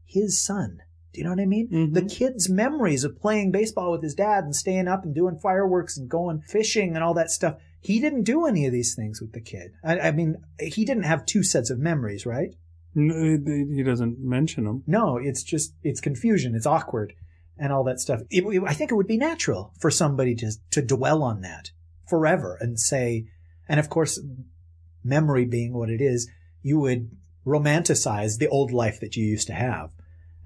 his son. Do you know what I mean? Mm-hmm. The kid's memories of playing baseball with his dad and staying up and doing fireworks and going fishing and all that stuff. He didn't do any of these things with the kid. I, I mean, he didn't have two sets of memories, right? No, he doesn't mention them. No, it's just, it's confusion. It's awkward and all that stuff. It, it, I think it would be natural for somebody to, to dwell on that forever and say, and of course, memory being what it is, you would romanticize the old life that you used to have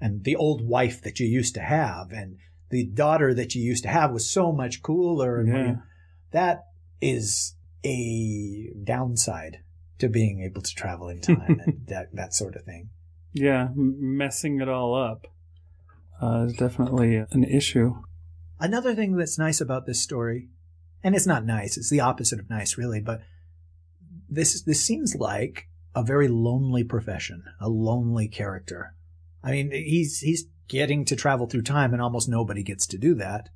and the old wife that you used to have and the daughter that you used to have was so much cooler. And yeah. that is a downside to being able to travel in time and [laughs] that, that sort of thing. Yeah, messing it all up uh, is definitely an issue. Another thing that's nice about this story, and it's not nice, it's the opposite of nice, really, but this this seems like a very lonely profession, a lonely character. I mean, he's he's getting to travel through time, and almost nobody gets to do that.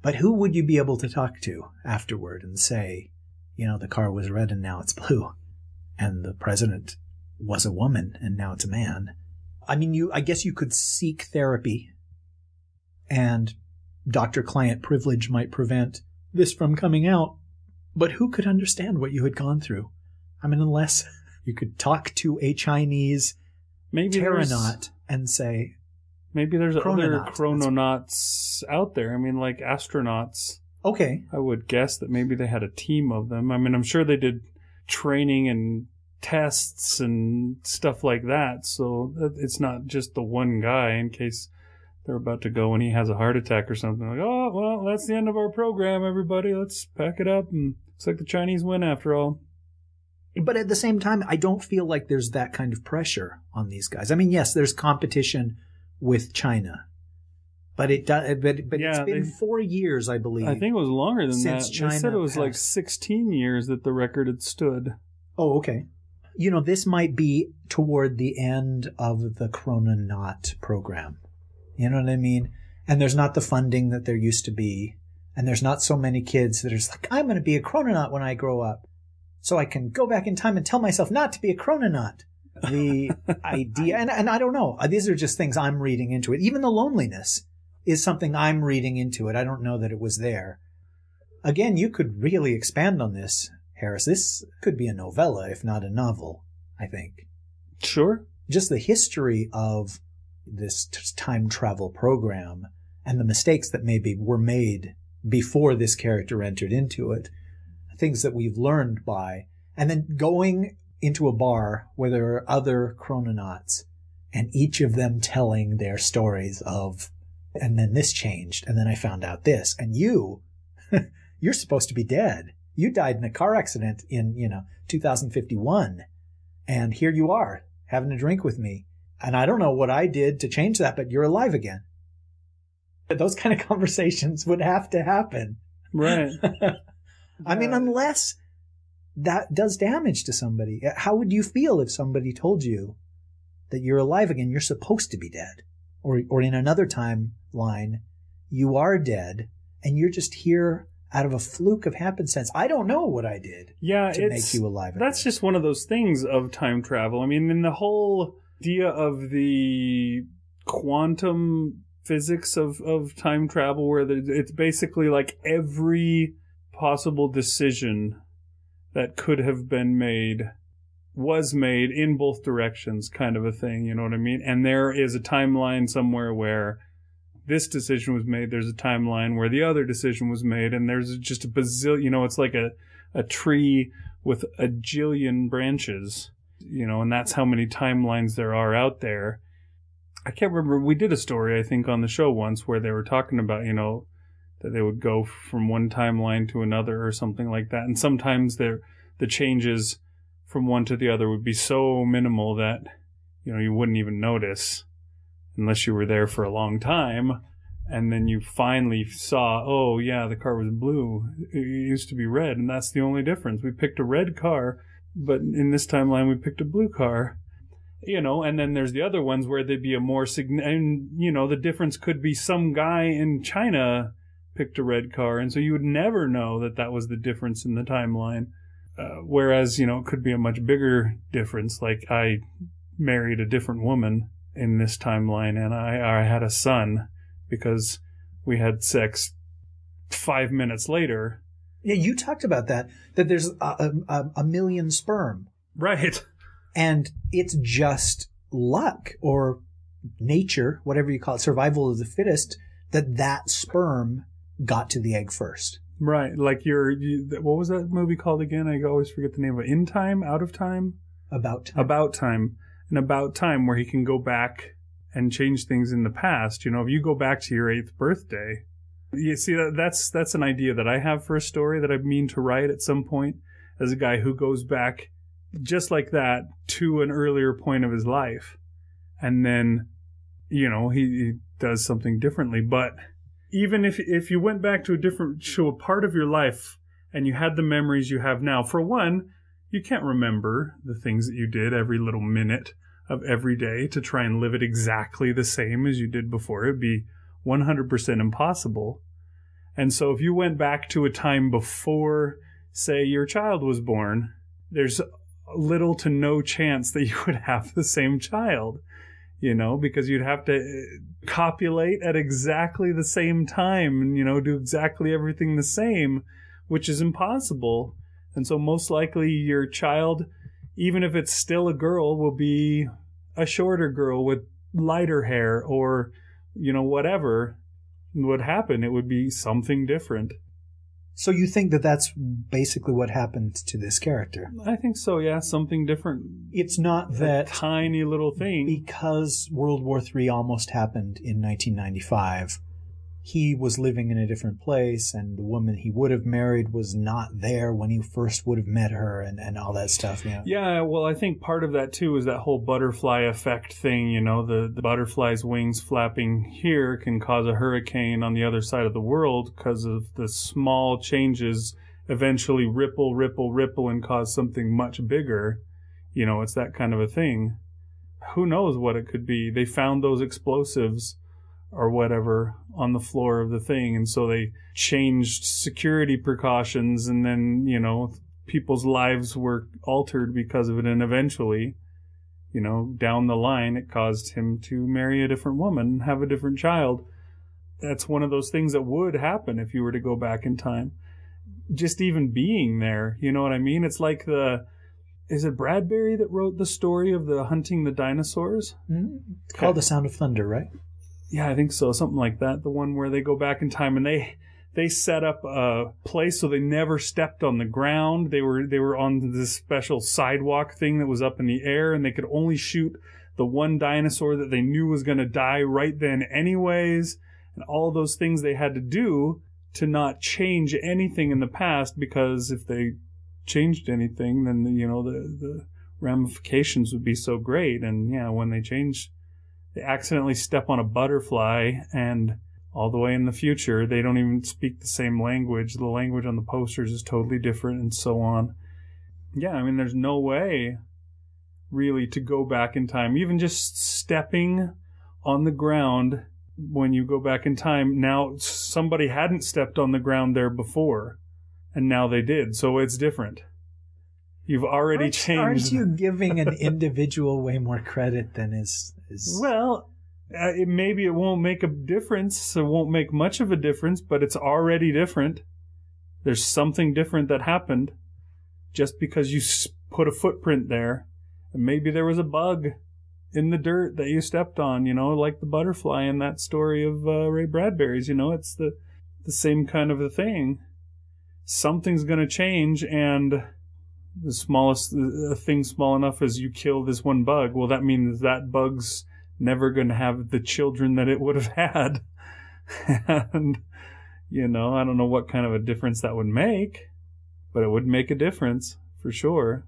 But who would you be able to talk to afterward and say, you know, the car was red and now it's [laughs] blue? and the president was a woman and now it's a man. I mean, you, I guess you could seek therapy and doctor client privilege might prevent this from coming out. But who could understand what you had gone through? I mean, unless [laughs] you could talk to a Chinese maybe Terranaut and say, maybe there's other chrononauts out there. I mean, like astronauts. Okay. I would guess that maybe they had a team of them. I mean, I'm sure they did training and tests and stuff like that. So it's not just the one guy in case they're about to go and he has a heart attack or something. Like, oh, well, that's the end of our program, everybody. Let's pack it up. And it's like the Chinese win after all. But at the same time, I don't feel like there's that kind of pressure on these guys. I mean, yes, there's competition with China. But it does. But, but yeah, it's been they, four years, I believe. I think it was longer than that. China they said it was passed. like 16 years that the record had stood. Oh, okay you know, this might be toward the end of the Chrononaut program. You know what I mean? And there's not the funding that there used to be. And there's not so many kids that are like, I'm going to be a chrononaut when I grow up. So I can go back in time and tell myself not to be a chrononaut. The [laughs] idea, and, and I don't know, uh, these are just things I'm reading into it. Even the loneliness is something I'm reading into it. I don't know that it was there. Again, you could really expand on this Harris. This could be a novella, if not a novel, I think. Sure. Just the history of this time travel program and the mistakes that maybe were made before this character entered into it, things that we've learned by, and then going into a bar where there are other chrononauts and each of them telling their stories of, and then this changed, and then I found out this, and you [laughs] You're supposed to be dead. You died in a car accident in, you know, 2051. And here you are having a drink with me. And I don't know what I did to change that, but you're alive again. Those kind of [laughs] conversations would have to happen. Right. [laughs] I mean, uh, unless that does damage to somebody. Eh, how would you feel if somebody told you that you're alive again? You're supposed to be dead. Or, or in another timeline, you are dead and you're just here out of a fluke of happenstance. I don't know what I did yeah, to it's, make you alive. That's again. just one of those things of time travel. I mean, in the whole idea of the quantum physics of, of time travel, where it's basically like every possible decision that could have been made was made in both directions, kind of a thing. You know what I mean? And there is a timeline somewhere where this decision was made. There's a timeline where the other decision was made, and there's just a bazillion. You know, it's like a a tree with a jillion branches. You know, and that's how many timelines there are out there. I can't remember. We did a story, I think, on the show once where they were talking about, you know, that they would go from one timeline to another or something like that. And sometimes the the changes from one to the other would be so minimal that, you know, you wouldn't even notice unless you were there for a long time. And then you finally saw, oh yeah, the car was blue. It used to be red, and that's the only difference. We picked a red car, but in this timeline we picked a blue car. You know, and then there's the other ones where there'd be a more significant, you know, the difference could be some guy in China picked a red car, and so you would never know that that was the difference in the timeline. Uh, whereas, you know, it could be a much bigger difference. Like I married a different woman in this timeline, and I, I had a son because we had sex five minutes later. Yeah, you talked about that. That there's a, a, a million sperm, Right. and it's just luck or nature, whatever you call it, survival of the fittest. That that sperm got to the egg first. Right. Like you're, you, what was that movie called again? I always forget the name of it. In Time? Out of Time? About time. About Time. An About Time where he can go back and change things in the past. You know, if you go back to your eighth birthday, you see that that's that's an idea that I have for a story that I mean to write at some point as a guy who goes back just like that to an earlier point of his life, and then you know he, he does something differently. But even if if you went back to a different to a part of your life and you had the memories you have now, for one, you can't remember the things that you did every little minute of every day to try and live it exactly the same as you did before. It'd be 100% impossible. And so if you went back to a time before, say, your child was born, there's little to no chance that you would [laughs] have the same child, you know, because you'd have to uh, copulate at exactly the same time and, you know, do exactly everything the same, which is impossible. And so most likely your child, even if it's still a girl, will be a shorter girl with lighter hair or, you know, whatever would happen. It would be something different. So you think that that's basically what happened to this character? I think so, yeah, something different. It's not that tiny little thing. because World War III almost happened in 1995, he was living in a different place, and the woman he would have married was not there when he first would have met her, and, and all that stuff. You know? Yeah, well, I think part of that too is that whole butterfly effect thing. You know, the, the butterfly's wings flapping here can cause a hurricane on the other side of the world because of the small changes eventually ripple, ripple, ripple and cause something much bigger. You know, it's that kind of a thing. Who knows what it could be? They found those explosives or whatever on the floor of the thing. And so they changed security precautions and then, you know, people's lives were altered because of it. And eventually, you know, down the line, it caused him to marry a different woman and have a different child. That's one of those things that would happen if you were to go back in time. Just even being there, you know what I mean? It's like the, is it Bradbury that wrote the story of the hunting the dinosaurs? Mhm. It's called The Sound of Thunder, right? Yeah, I think so. Something like that. The one where they go back in time and they they set up a place so they never stepped on the ground. They were they were on this special sidewalk thing that was up in the air and they could only shoot the one dinosaur that they knew was going to die right then anyways. And all those things they had to do to not change anything in the past because if they changed anything, then you know the the ramifications would be so great. And yeah, when they change, they accidentally step on a butterfly, and all the way in the future, they don't even speak the same language. The language on the posters is totally different, and so on. Yeah, I mean, there's no way really to go back in time. Even just stepping on the ground when you go back in time, now somebody hadn't stepped on the ground there before, and now they did. So it's different. You've already aren't, changed. Aren't you [laughs] giving an individual way more credit than is? is... Well, uh, it, maybe it won't make a difference. It won't make much of a difference, but it's already different. There's something different that happened just because you put a footprint there. And maybe there was a bug in the dirt that you stepped on, you know, like the butterfly in that story of uh, Ray Bradbury's, you know, it's the the same kind of a thing. Something's going to change and the smallest thing small enough as you kill this one bug, well that means that bug's never going to have the children that it would have [laughs] had. and you know, I don't know what kind of a difference that would make, but it would make a difference for sure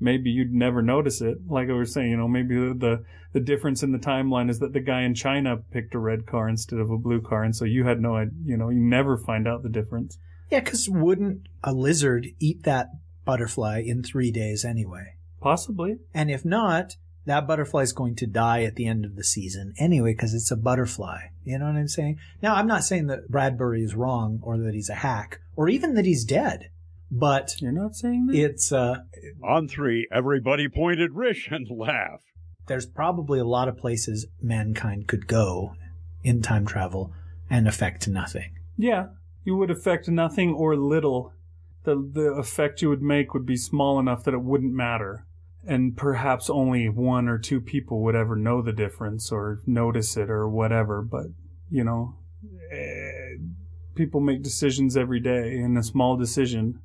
maybe you'd never notice it. Like I was saying, you know, maybe the, the, the difference in the timeline is that the guy in China picked a red car instead of a blue car, and so you had no, you know, you never find out the difference. Yeah, because wouldn't a lizard eat that butterfly in three days anyway? Possibly. And if not, that butterfly is going to die at the end of the season anyway because it's a butterfly. You know what I'm saying? Now, I'm not saying that Bradbury is wrong or that he's a hack or even that he's dead. But you're not saying that it's uh, on three. Everybody pointed Rish and [laughs] laughed. There's probably a lot of places mankind could go in time travel and affect nothing. Yeah, you would affect nothing or little. The the effect you would make would be small enough that it wouldn't matter, and perhaps only one or two people would ever know the difference or notice it or whatever. But you know, eh, people make decisions every day, and a small decision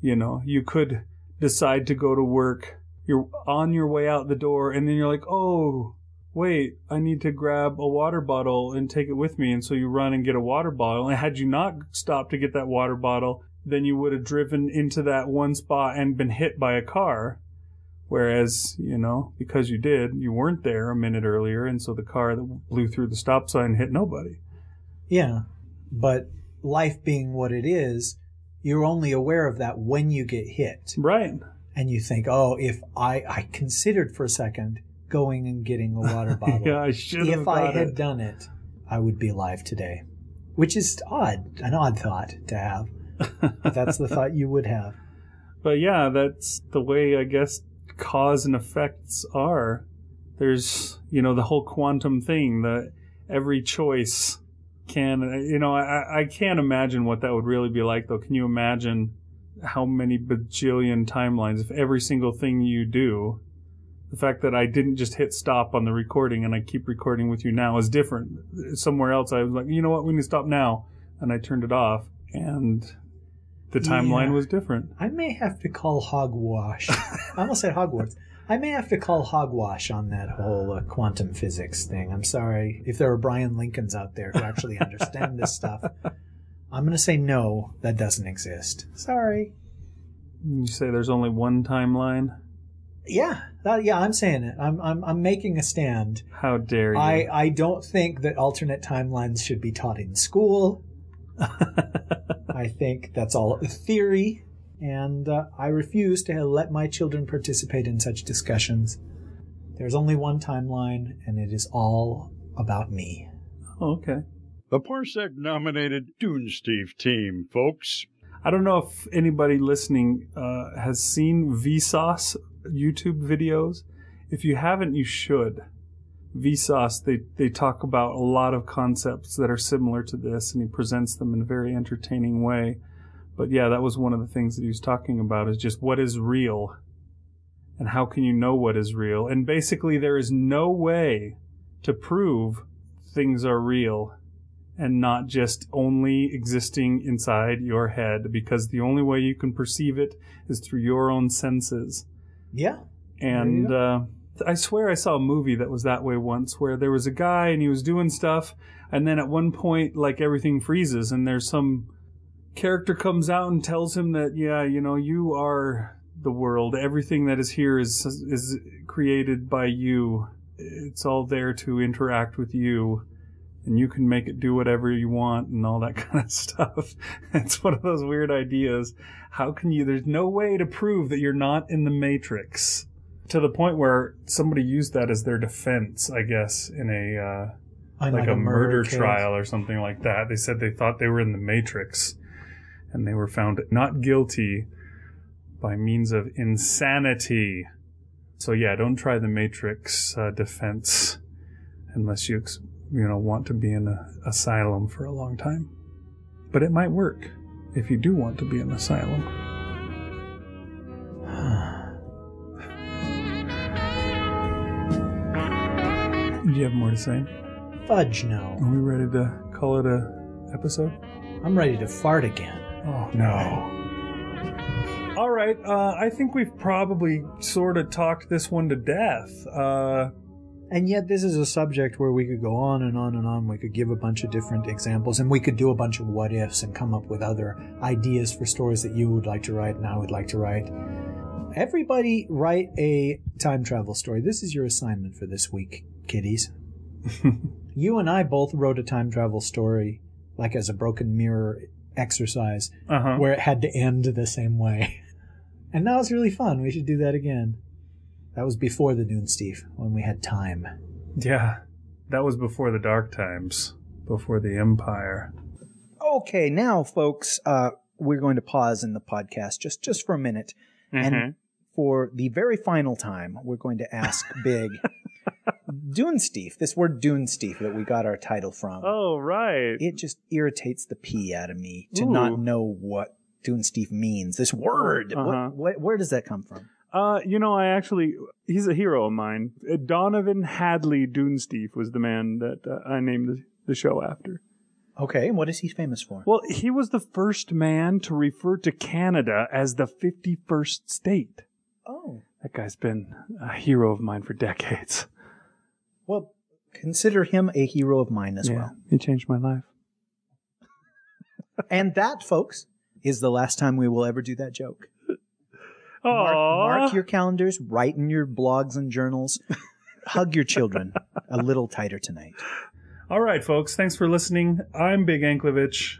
you know, you could decide to go to work. You're on your way out the door, and then you're like, oh, wait, I need to grab a water bottle and take it with me. And so you run and get a water bottle. And had you not stopped to get that water bottle, then you would have driven into that one spot and been hit by a car. Whereas, you know, because you did, you weren't there a minute earlier. And so the car that blew through the stop sign hit nobody. Yeah. But life being what it is, you're only aware of that when you get hit. Right. And you think, oh, if I, I considered for a second going and getting a water [laughs] bottle. yeah, I should If I had it. done it, I would be alive today. Which is odd, an odd thought to have. [laughs] that's the thought you would have. But yeah, that's the way I guess cause and effects are. There's, you know, the whole quantum thing, that every choice can you know I, I can't imagine what that would really be like though can you imagine how many bajillion timelines if every single thing you do the fact that I didn't just hit stop on the recording and I keep recording with you now is different somewhere else I was like you know what we need to stop now and I turned it off and the timeline yeah. was different I may have to call hogwash [laughs] I almost said Hogwarts I may have to call hogwash on that whole uh, quantum physics thing. I'm sorry if there are Brian Lincolns out there who actually understand this stuff. I'm going to say no, that doesn't exist. Sorry. You say there's only one timeline? Yeah, that, yeah, I'm saying it. I'm, I'm, I'm making a stand. How dare you? I, I don't think that alternate timelines should be taught in school. [laughs] I think that's all theory and uh, I refuse to let my children participate in such discussions. There's only one timeline, and it is all about me. Oh, okay. The Parsec nominated Dunesteef team, folks. I don't know if anybody listening uh, has seen Vsauce YouTube videos. If you haven't, you should. Vsauce, they, they talk about a lot of concepts that are similar to this, and he presents them in a very entertaining way. But yeah, that was one of the things that he was talking about is just what is real and how can you know what is real? And basically, there is no way to prove things are real and not just only existing inside your head because the only way you can perceive it is through your own senses. Yeah. And uh, I swear I saw a movie that was that way once where there was a guy and he was doing stuff and then at one point like everything freezes and there's some character comes out and tells him that yeah, you know, you are the world. Everything that is here is is created by you. It's all there to interact with you and you can make it do whatever you want and all that [laughs] kind of stuff. it's one of those weird ideas. How can you there's no way to prove that you're not in the matrix to the point where somebody used that as their defense, I guess, in a uh, On, like, a, murder, case. trial or something like that. They said they thought they were in the Matrix, and they were found not guilty by means of insanity. So yeah, don't try the Matrix uh, defense unless you you know want to be in an asylum for a long time. But it might work if you do want to be in an asylum. You have more to say? Fudge, no. Are we ready to call it a episode? I'm ready to fart again. Oh no. All right, uh, I think we've probably sort of talked this one to death. Uh, And yet, this is a subject where we could go on and on and on. We could give a bunch of different examples, and we could do a bunch of what ifs and come up with other ideas for stories that you would like to write and I would like to write. Everybody write a time travel story. This is your assignment for this week, kiddies. [laughs] you and I both wrote a time travel story, like as a broken mirror exercise, uh-huh. where it had to end the same way. [laughs] And that was really fun. We should do that again. That was before the Dunesteef, when we had time. Yeah, that was before the dark times, before the Empire. Okay, now, folks, uh, we're going to pause in the podcast just just for a minute, Mm-hmm. and for the very final time, we're going to ask [laughs] Big Dunesteef. This word Dunesteef that we got our title from. Oh right. It just irritates the pee out of me to Ooh. not know what Dunesteef means. This word. Uh-huh. What, what, where does that come from? Uh, you know, I actually, he's a hero of mine. Uh, Donovan Hadley Dunesteef was the man that uh, I named the, the show after. Okay, and what is he famous for? Well, he was the first man to refer to Canada as the 51st state. Oh, That guy's been a hero of mine for decades. well, consider him a hero of mine as well. he changed my life. And that, folks, is the last time we will ever do that joke. Mark, mark your calendars, write in your blogs and journals. Hug your children a little tighter tonight. All right, folks. Thanks for listening. I'm Big Anklevich.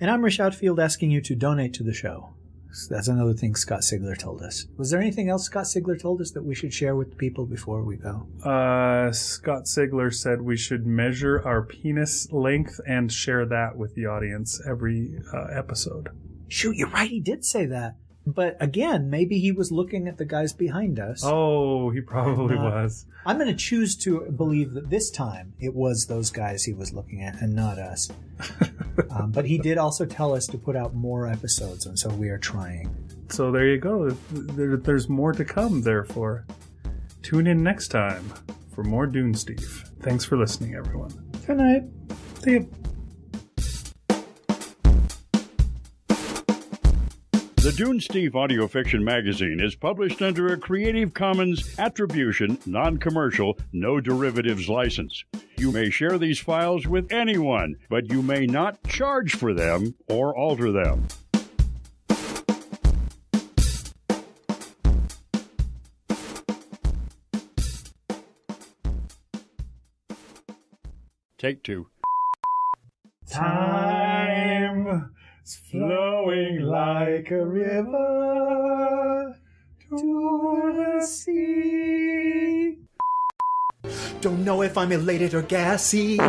And I'm Rish Outfield asking you to donate to the show. So that's another thing Scott Sigler told us. Was there anything else Scott Sigler told us that we should share with people before we go? Uh, Scott Sigler said we should measure our penis length and share that with the audience every uh, episode. Shoot, you're right. He did say that. But again, maybe he was looking at the guys behind us. Oh, he probably And, uh, was. I'm going to choose to believe that this time it was those guys he was looking at and not us. [laughs] um, but he did also tell us to put out more episodes, and so we are trying. So there you go. There's more to come, therefore. Tune in next time for more Dunesteef. Thanks for listening, everyone. Good night. See you. The Dunesteef Audio Fiction Magazine is published under a Creative Commons Attribution, Non Commercial, No Derivatives license. You may share these files with anyone, but you may not charge for them or alter them. Take two. Time is flowing like a river to the sea. Don't know if I'm elated or gassy. [laughs]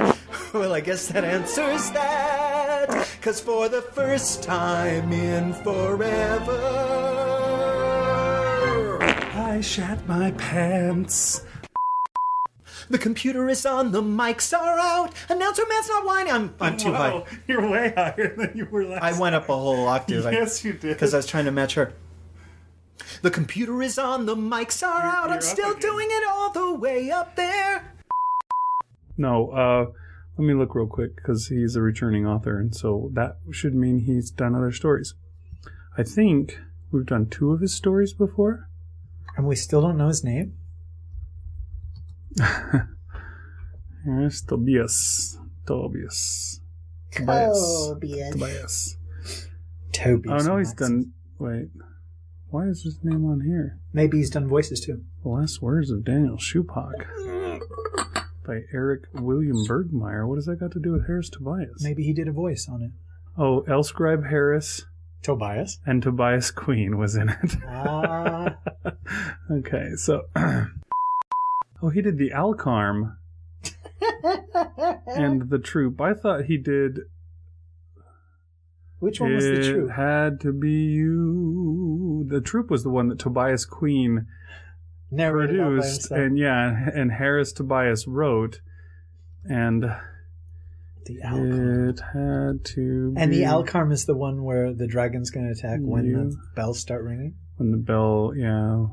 Well, I guess that answers that. Cause for the first time in forever. I shat my pants. The computer is on, the mics are out. Announcer man's not whining. I'm, I'm too Wow, high. You're way higher than you were last. I went up a whole octave. Yes, you did. Because I was trying to match her. The computer is on, the mics are out. you're I'm still again. doing it all the way up there. No, uh, let me look real quick because he's a returning author, and so that should mean he's done other stories. I think we've done two of his stories before. And we still don't know his name? [laughs] Yes, Tobias. Tobias. Tobias. Tobias. Toby. Oh no, he's done. Wait, why is his name on here? Maybe he's done voices too. The last words of Daniel Shupak by Eric William Bergmeyer. What does that got to do with Harris Tobias? Maybe he did a voice on it. Oh, Elscribe Harris Tobias. and Tobias Queen was in it. Ah, [laughs] okay, so. [clears throat] oh, he did the Alcarm and [laughs] the Troop. I thought he did. which one was the Troop? It had to be you. The Troop was the one that Tobias Queen Narrated produced, and yeah, and Harris Tobias wrote, and the Alcarm. it had to. And the Alcarm is the one where the dragon's going to attack when the bells start ringing. when the bell, yeah,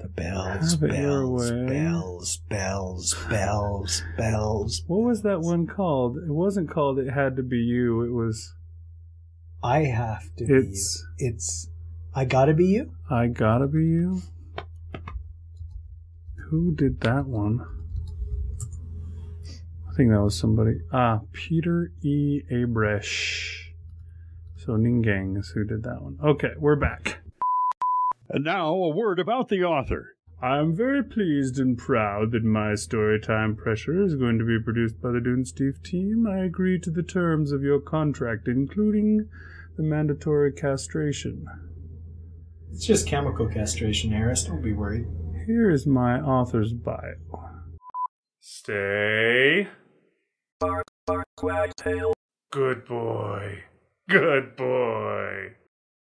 The bells, bells, bells, bells, bells, bells. What was that one called? It wasn't called "It Had to Be You." It was I have to be It's- you. It's I gotta be you. "I Gotta Be You." Who did that one? I think that was somebody. Ah, Peter E. Abresh. So Ningang is who did that one. Okay, we're back. And now, a word about the author. I'm very pleased and proud that my story time Pressure is going to be produced by the Dunesteef team. I agree to the terms of your contract, including the mandatory castration. It's just chemical castration, Harris. Don't be worried. Here is my author's bio. Stay. Bark, bark, wagtail. Good boy. Good boy.